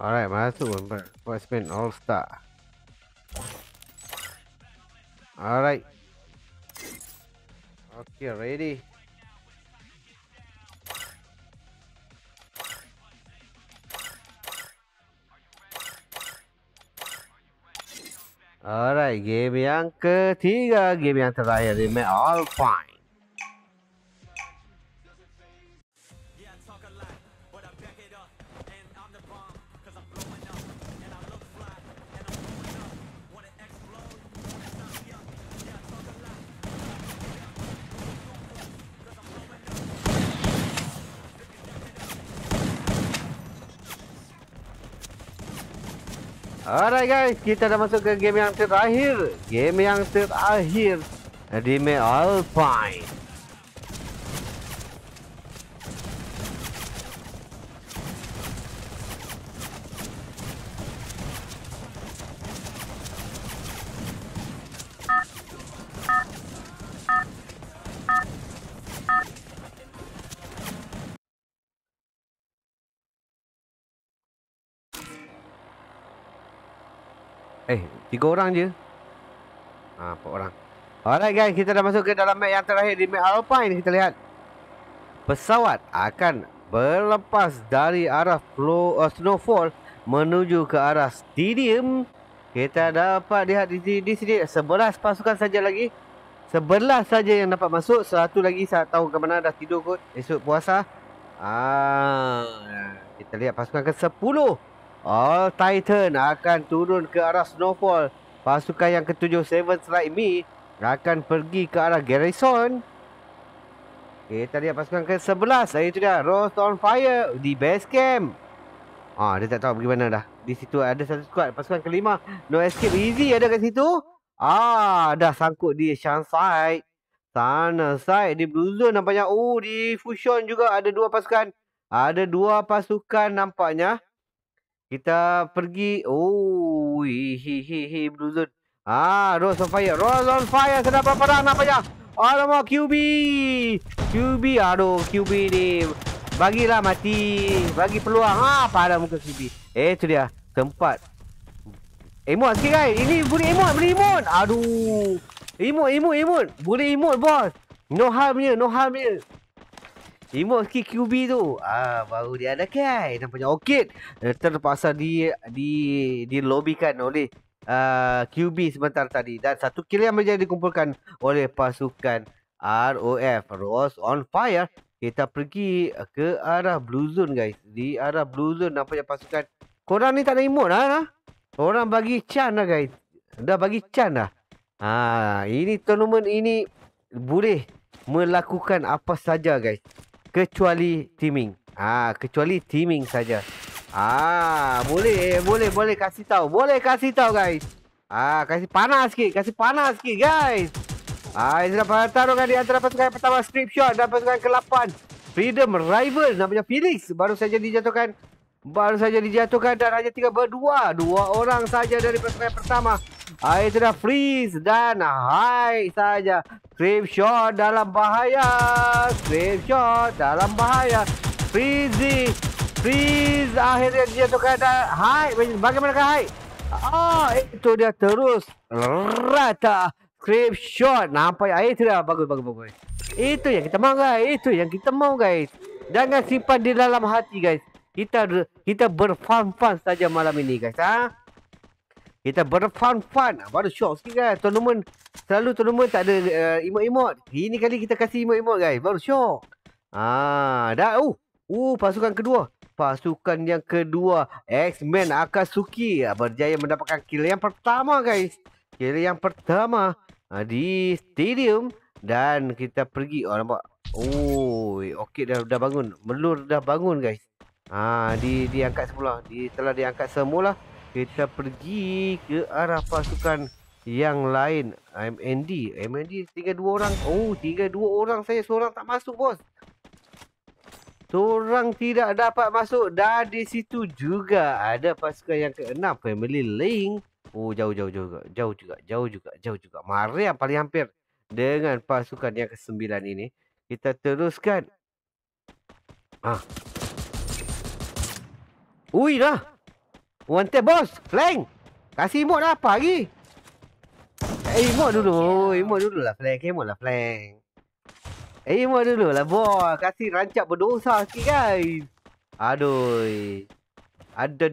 Alright, masuk Sportsman All Star. Alright. Okay, ready. Alright, game yang ketiga, game yang terakhir di All Fine. Alright guys, kita dah masuk ke game yang terakhir. Game yang terakhir di Alpine. Tiga orang je. Ha, empat orang. Alright guys, kita dah masuk ke dalam map yang terakhir di map Alpine Kita lihat. Pesawat akan berlepas dari arah flow, uh, snowfall Menuju ke arah stadium. Kita dapat lihat di, di, di sini. Sebelas pasukan saja lagi. Sebelas saja yang dapat masuk. Satu lagi saya tahu ke mana dah tidur kot. Esok puasa. Ah, Kita lihat pasukan ke sepuluh. All Titan akan turun ke arah Snowfall. Pasukan yang ketujuh Seven Strike Me akan pergi ke arah Garrison. Kita lihat pasukan ke sebelas. Itu dia. Rose on Fire di base camp. Ah, dia tak tahu bagaimana dah. Di situ ada satu squad. Pasukan kelima. No escape easy ada kat situ. Ah, dah sangkut di Shan Side. Sana Side di Blue Zone nampaknya. Oh, di Fusion juga ada dua pasukan. Ada dua pasukan nampaknya. Kita pergi. Oh, hi hi hi Blue Zone. Ah, Rose on fire. Rose on fire. Sedap perang nampaknya. Alamak, QB. QB. Aduh, QB ni. Bagilah mati. Bagi peluang. Ha, pada muka CB. Eh, tu dia. Tempat. Emot sikit guys. Ini boleh emot, boleh emot. Aduh. Emot, emot, emot. Boleh emot, bos. No harmnya, no harmnya. Emot sikit QB tu. Ah, baru dia ada kai. Nampaknya okey. Terpaksa di di dilobikan oleh uh, QB sebentar tadi dan satu kill yang menjadi dikumpulkan oleh pasukan ROF Rose on Fire kita pergi ke arah blue zone guys. Di arah blue zone nampaknya pasukan. Korang ni tak ada emote lah. Ha? Orang bagi chan lah guys. Dah bagi chan lah. Ha, ini tournament ini boleh melakukan apa saja guys. Kecuali teaming. Ha, kecuali teaming saja. Ah, boleh, boleh, boleh kasih tahu. Boleh kasih tahu guys. Ah, kasih panas sikit, kasih panas sikit guys. Ah, ini adalah pertarungan di antara pasukan yang pertama Strip Shot dan pasukan ke-8 Freedom Rival namanya Felix baru saja dijatuhkan baru saja dijatuhkan dan hanya tiga berdua dua orang saja dari pasukan pertama. Ah, itu dah Freeze dan High saja. Strip Shot dalam bahaya. Strip Shot dalam bahaya. Freezy. Freeze akhirnya dijatuhkan dan High. Bagaimana High? Ah, itu dia terus rata. Scrape shot. Nampak ya? Itu dah. Bagus, bagus, bagus. Itu yang kita mau guys. Itu yang kita mau guys. Jangan simpan di dalam hati guys. Kita kita berfun-fun saja malam ini guys. Ha? Kita berfun-fun. Baru shock sikit guys. Tournament. Selalu tournament tak ada uh, emot-emot. Ini kali kita kasih emot-emot guys. Baru shock. Ah, dah. Uh, uh, pasukan kedua. Pasukan yang kedua. X-Men Akatsuki. Berjaya mendapatkan kill yang pertama guys. Kill yang pertama. Ha, di stadium dan kita pergi oh nampak oh okey dah dah bangun melur dah bangun guys ha di diangkat semula di telah diangkat semula kita pergi ke arah pasukan yang lain MND MND tinggal dua orang oh tinggal dua orang saya seorang tak masuk bos Seorang tidak dapat masuk dan di situ juga ada pasukan yang keenam Family Link Oh jauh jauh jauh juga. Jauh juga. Jauh juga. Jauh juga. Mari yang paling hampir dengan pasukan yang ke-9 ini. Kita teruskan. Ah. Ui dah. One tap bos. Flank. Kasih emote lah apa lagi. Eh emote dulu. Emote dulu lah flank. Emote lah flank. Eh emote dulu lah bos. Kasih rancak berdosa sikit guys. Aduh. Ada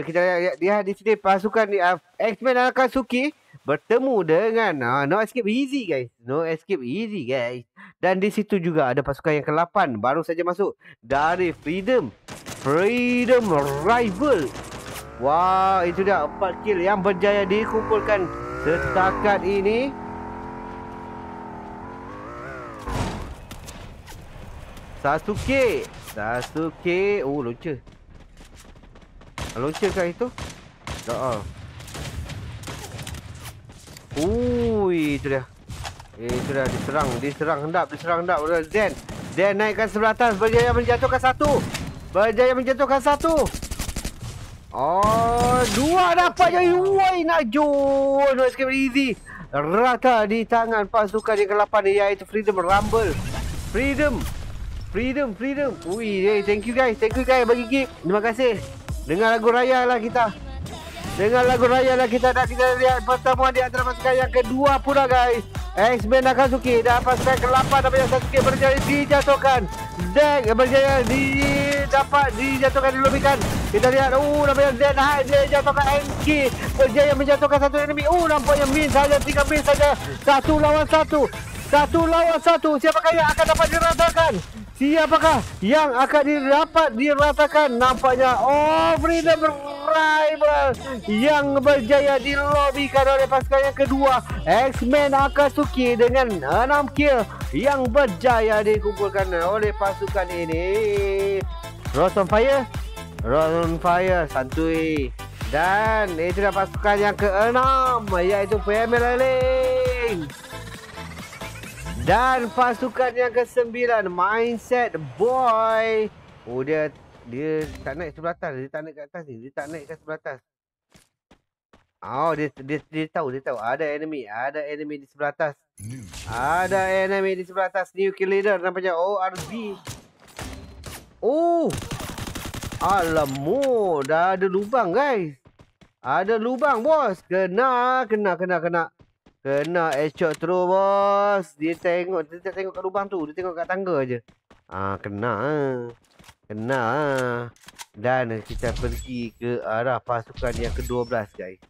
kita lihat dia di sini pasukan uh, X-Men Akatsuki bertemu dengan uh, No Escape Easy guys. No Escape Easy guys. Dan di situ juga ada pasukan yang ke-8 baru saja masuk dari Freedom. Freedom Rival. Wah, itu dia empat kill yang berjaya dikumpulkan setakat ini. Sasuke. Sasuke. Oh, launcher. Launcher kat itu Tak ah. Ui, itu dia. Eh, itu dia diserang, diserang hendap, diserang hendap. Zen. Zen naikkan sebelah atas berjaya menjatuhkan satu. Berjaya menjatuhkan satu. Oh, dua dapat jadi Woi, nak jom. No escape easy. Rata di tangan pasukan yang ke-8 iaitu Freedom Rumble. Freedom. Freedom, freedom. Ui, hey, thank you guys. Thank you guys bagi gift. Terima kasih. Dengar lagu raya lah kita. Dengar lagu raya lah kita dah kita lihat pertemuan di antara pasukan yang kedua pula guys. X-Men Akatsuki dan pasukan ke-8 namanya Sasuke berjaya dijatuhkan. Dek berjaya di dapat dijatuhkan dilobikan. Kita lihat oh namanya Zen Hai dia jatuhkan NK berjaya menjatuhkan satu enemy. Oh nampaknya Min saja tiga Min saja. Satu lawan satu. Satu lawan satu. Siapakah yang akan dapat diratakan? Siapakah yang akan didapat diratakan? Nampaknya Oh Freedom Rival yang berjaya dilobikan oleh pasukan yang kedua X-Men Akatsuki dengan 6 kill yang berjaya dikumpulkan oleh pasukan ini. Rose on Fire Rose on Fire santuy dan itu pasukan yang keenam iaitu Family Link dan pasukan yang ke-9 Mindset Boy. Oh dia dia tak naik sebelah atas, dia tak naik ke atas ni. Dia tak naik ke sebelah atas. Oh dia, dia dia tahu dia tahu ada enemy, ada enemy di sebelah atas. Ada enemy di sebelah atas. New kill leader nampaknya ORB. Oh. Alamu, dah ada lubang guys. Ada lubang bos. Kena, kena, kena, kena. Kena headshot terus bos. Dia tengok, dia tak tengok kat lubang tu. Dia tengok kat tangga je. Ah, kena. Kena. Dan kita pergi ke arah pasukan yang ke-12 guys.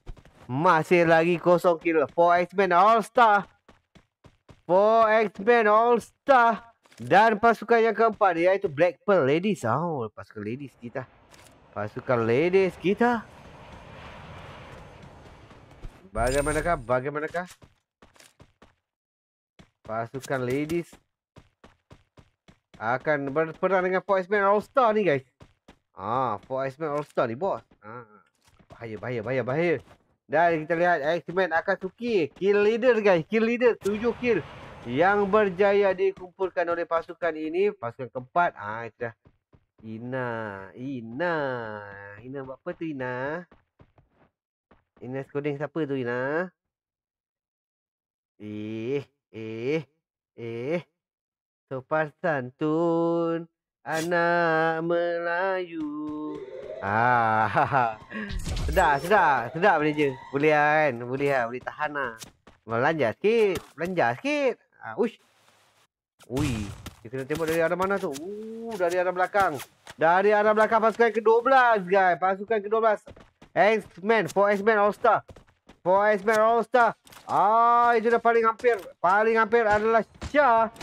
Masih lagi kosong kill. 4 X-Men All-Star. 4 X-Men All-Star. Dan pasukan yang keempat iaitu Black Pearl Ladies. Oh, pasukan ladies kita. Pasukan ladies kita. Bagaimanakah? Bagaimanakah? Pasukan ladies akan berperang dengan 4 All Star ni guys. Ah, 4 All Star ni bos. Ah. Bahaya, bahaya, bahaya, bahaya. Dan kita lihat X-Men akan suki. Kill leader guys. Kill leader. 7 kill yang berjaya dikumpulkan oleh pasukan ini pasukan keempat ah itu dah Ina Ina Ina buat apa tu Ina Ina skoding siapa tu Ina Eh eh eh sopan santun anak Melayu ah <laughs> sedap sedap sedap boleh je boleh kan boleh lah boleh tahan lah Belanja sikit. Belanja sikit. Ah, uish. Ui. Kita kena tembak dari arah mana tu? Uh, dari arah belakang. Dari arah belakang pasukan ke-12, guys. Pasukan ke-12. X-Men. 4 X-Men All-Star. 4 X-Men All-Star. Ah, itu dah paling hampir. Paling hampir adalah Syah.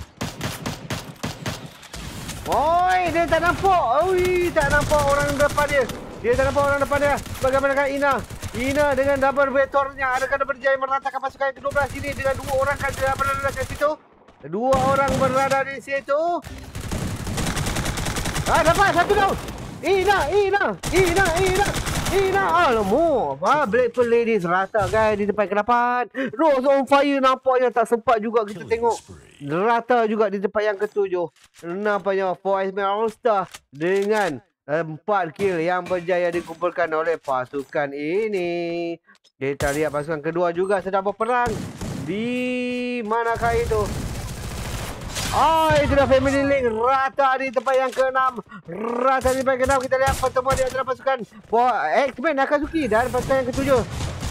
Oi, dia tak nampak. Ui, tak nampak orang depan dia. Dia tak nampak orang depan dia. Bagaimana kan Ina? Ina dengan double vektornya adakah berjaya meratakan pasukan ke-12 ini dengan dua orang kan dia berada di situ? Dua orang berada di situ. Ah dapat satu down. Ina, Ina, Ina, Ina. Ina, alamu. Ah, Blackpool Ladies rata guys di tempat ke-8. Rose on fire nampaknya tak sempat juga kita tengok. Rata juga di tempat yang ketujuh. Nampaknya Four Man All Star dengan Empat kill yang berjaya dikumpulkan oleh pasukan ini. Kita lihat pasukan kedua juga sedang berperang. Di manakah itu? Oh, itu dah family link rata di tempat yang keenam. Rata di tempat yang keenam. Kita lihat pertemuan di antara pasukan X-Men Akazuki dan pasukan yang ketujuh.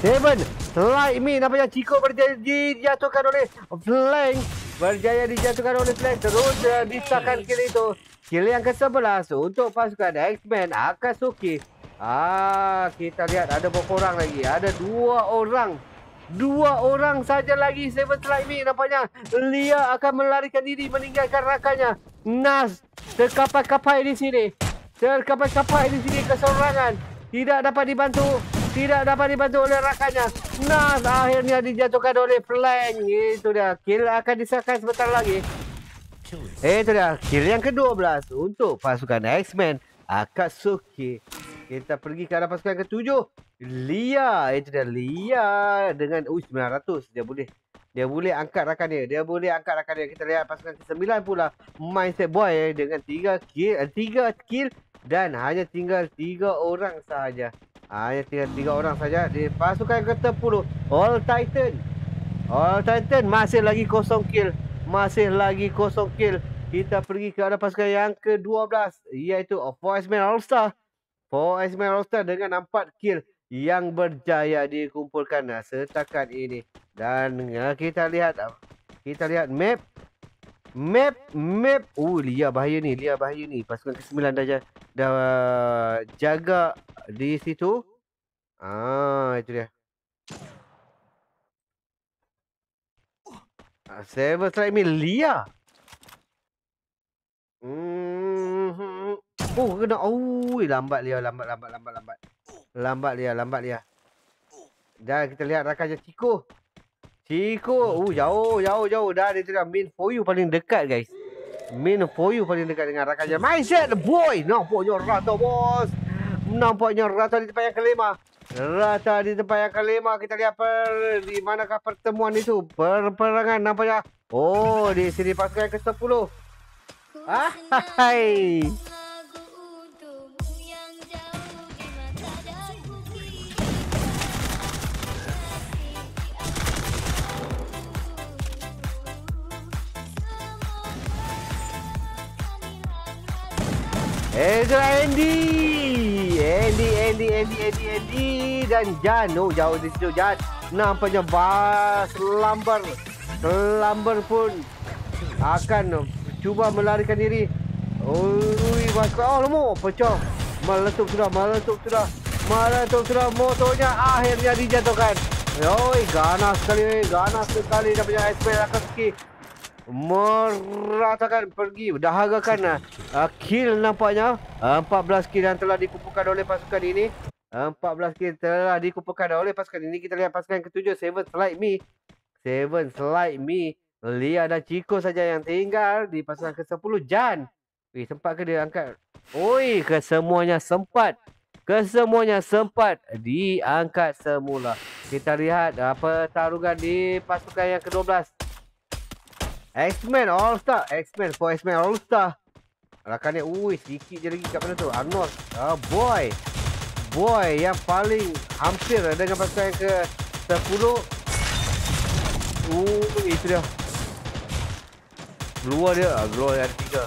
Seven, like me. Nampaknya Chico berjaya dijatuhkan oleh Flank. Berjaya dijatuhkan oleh Flank. Terus uh, disahkan kill itu. Skill yang ke-11 untuk pasukan X-Men Akatsuki. Ah, kita lihat ada berapa orang lagi? Ada dua orang. Dua orang saja lagi Seven Slide Me nampaknya. Lia akan melarikan diri meninggalkan rakannya. Nas terkapai-kapai di sini. Terkapai-kapai di sini keserangan. Tidak dapat dibantu. Tidak dapat dibantu oleh rakannya. Nas akhirnya dijatuhkan oleh Flank. Itu dia. Kill akan disahkan sebentar lagi. Itu dia kill yang ke-12 untuk pasukan X-Men Akatsuki. Kita pergi ke arah pasukan ke-7. Lia, itu dia Lia dengan uh 900 dia boleh dia boleh angkat rakan dia. Dia boleh angkat rakan dia. Kita lihat pasukan ke-9 pula Mindset Boy eh, dengan 3 kill 3 eh, kill dan hanya tinggal 3 orang sahaja. Hanya tinggal 3 orang saja di pasukan ke-10 All Titan. All Titan masih lagi kosong kill masih lagi kosong kill. Kita pergi ke arah pasukan yang ke-12 iaitu Four Man All Star. Four Man All Star dengan 4 kill yang berjaya dikumpulkan setakat ini. Dan uh, kita lihat uh, kita lihat map map map. Oh Lia bahaya ni, Lia bahaya ni. Pasukan ke-9 dah dah uh, jaga di situ. Ah itu dia. Seven strike me Lia. Hmm. Oh kena. Oh lambat Lia, lambat lambat lambat lambat. Lambat Lia, lambat Lia. Dah kita lihat rakannya Chico. Chico, oh jauh jauh jauh dah dia tengah main for you paling dekat guys. Main for you paling dekat dengan rakannya. Mindset boy. Nampaknya rata bos. Nampaknya rata di tempat yang kelima. Rata di tempat yang kelima kita lihat per, di manakah pertemuan itu perperangan nampaknya oh di sini pasukan ke 10 hai Itu Andy. Andy, Andy, Andy, Andy, Andy. Dan Jan. Oh, jauh di situ Jan. Nampaknya bas lambar. Lambar pun akan cuba melarikan diri. Ui, bas. Oh, lemu. Pecah. Meletup sudah, meletup sudah. Meletup sudah. Motornya akhirnya dijatuhkan. Oi, ganas sekali. Ganas sekali. Nampaknya SP akan sikit meratakan pergi dahagakan uh, kill nampaknya uh, 14 kill yang telah dikumpulkan oleh pasukan ini uh, 14 kill telah dikumpulkan oleh pasukan ini kita lihat pasukan ketujuh Seven Slide Me Seven Slide Me Lia dan Chico saja yang tinggal di pasukan ke-10 Jan. Wih, sempat ke dia angkat? Oi, kesemuanya sempat. Kesemuanya sempat. Diangkat semula. Kita lihat uh, pertarungan di pasukan yang ke-12 X-Men All Star. X-Men for X-Men All Star. Rakan dia Ui sikit je lagi kat mana tu? Arnold. Oh, Boy. Boy yang paling Hampir dengan pasukan yang ke 10 Ui itu dia Keluar dia ah, Keluar dia tiga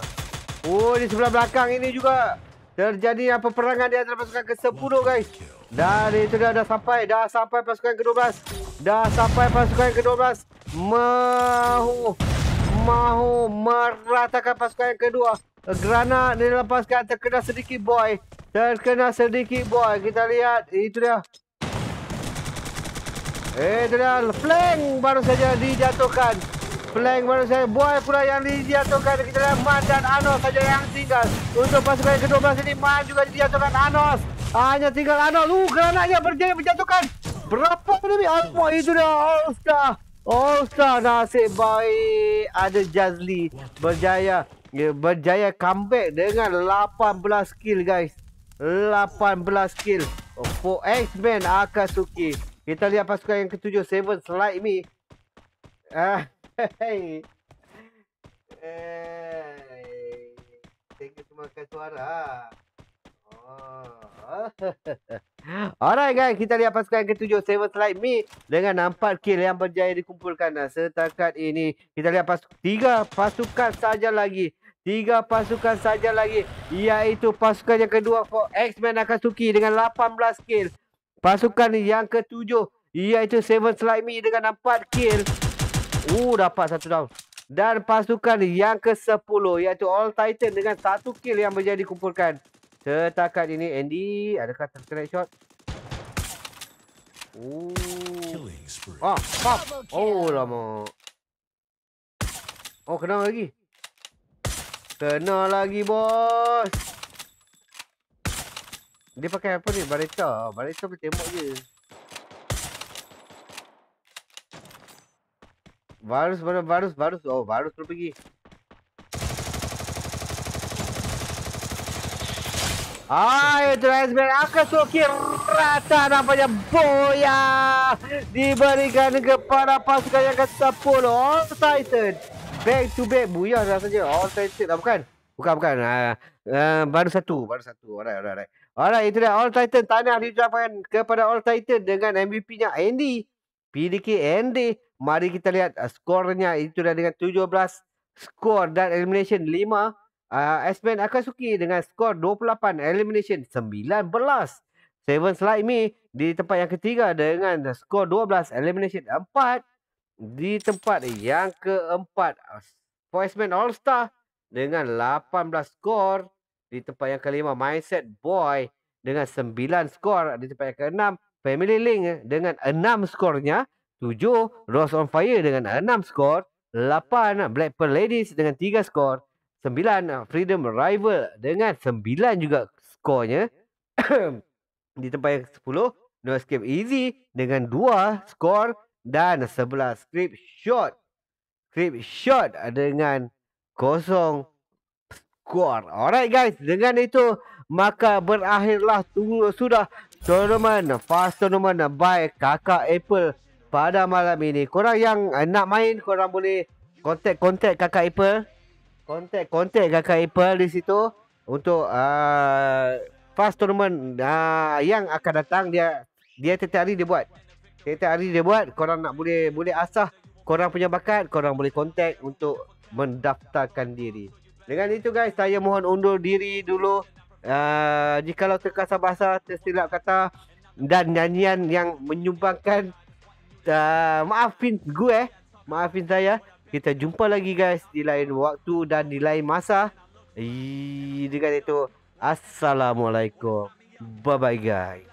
Oh di sebelah belakang ini juga Terjadi apa perangan di antara pasukan ke 10 guys Dan itu dia dah sampai Dah sampai pasukan ke 12 Dah sampai pasukan ke 12 Mahu mahu meratakan pasukan yang kedua. Granat dilepaskan terkena sedikit boy. Terkena sedikit boy. Kita lihat. Itu dia. Eh, itu dia. Flank baru saja dijatuhkan. Flank baru saja. Boy pula yang dijatuhkan. Kita lihat Man dan Anos saja yang tinggal. Untuk pasukan yang kedua belas ini. Man juga dijatuhkan Anos. Hanya tinggal Anos. Uh, granatnya berjaya menjatuhkan. Berapa ini? Apa itu dia? All-Star. Oh, Star nasib baik ada Jazli berjaya ya, berjaya comeback dengan 18 kill guys. 18 kill. For X-Men Akatsuki. Kita lihat pasukan yang ketujuh Seven Slide Me. Ah, hey. <laughs> Hey. Thank you semua kasih suara. Oh. <laughs> Alright guys, kita lihat pasukan ketujuh Seven Slide Me dengan empat kill yang berjaya dikumpulkan setakat ini. Kita lihat pas tiga pasukan saja lagi. Tiga pasukan saja lagi iaitu pasukan yang kedua for X-Men Akatsuki dengan 18 kill. Pasukan yang ketujuh iaitu Seven Slide Me dengan empat kill. Uh dapat satu down. Dan pasukan yang ke-10 iaitu All Titan dengan satu kill yang berjaya dikumpulkan. Setakat ini Andy adakah terkena shot? Oh. Ah, pop. Oh lama. Oh kena lagi. Kena lagi bos. Dia pakai apa ni? Barita. Barita boleh tembak je. Varus, varus, varus, varus. Oh, varus perlu pergi. Ah, itu Iceman Akatsuki rata nampaknya Boya diberikan kepada pasukan yang ke-10 All Titan. Back to back Buya rasanya All Titan lah bukan? Bukan bukan. Uh, uh, baru satu, baru satu. Alright, alright, alright. Alright, itu dia All Titan tanah diucapkan kepada All Titan dengan MVP-nya Andy. PDK Andy. Mari kita lihat uh, skornya itu dah dengan 17 skor dan elimination 5 uh, S-Man Akatsuki dengan skor 28 elimination 19. Seven Slide Me di tempat yang ketiga dengan skor 12 elimination 4. Di tempat yang keempat For S-Man All Star dengan 18 skor. Di tempat yang kelima Mindset Boy dengan 9 skor. Di tempat yang keenam Family Link dengan 6 skornya. 7 Rose on Fire dengan 6 skor. 8 Black Pearl Ladies dengan 3 skor. Sembilan Freedom Rival dengan sembilan juga skornya. <coughs> di tempat yang sepuluh No Escape Easy dengan dua skor dan sebelas Script Shot. Script Shot dengan kosong skor. Alright guys, dengan itu maka berakhirlah tunggu sudah tournament fast tournament by kakak Apple pada malam ini. Korang yang nak main korang boleh kontak-kontak kakak Apple kontak kontak kakak Apple di situ untuk uh, fast tournament uh, yang akan datang dia dia setiap hari dia buat. Setiap hari dia buat, korang nak boleh boleh asah korang punya bakat, korang boleh kontak untuk mendaftarkan diri. Dengan itu guys, saya mohon undur diri dulu. Uh, jikalau terkasar bahasa, tersilap kata dan nyanyian yang menyumbangkan maafin gue, maafin saya. Kita jumpa lagi guys di lain waktu dan di lain masa. Dengan itu, Assalamualaikum. Bye-bye guys.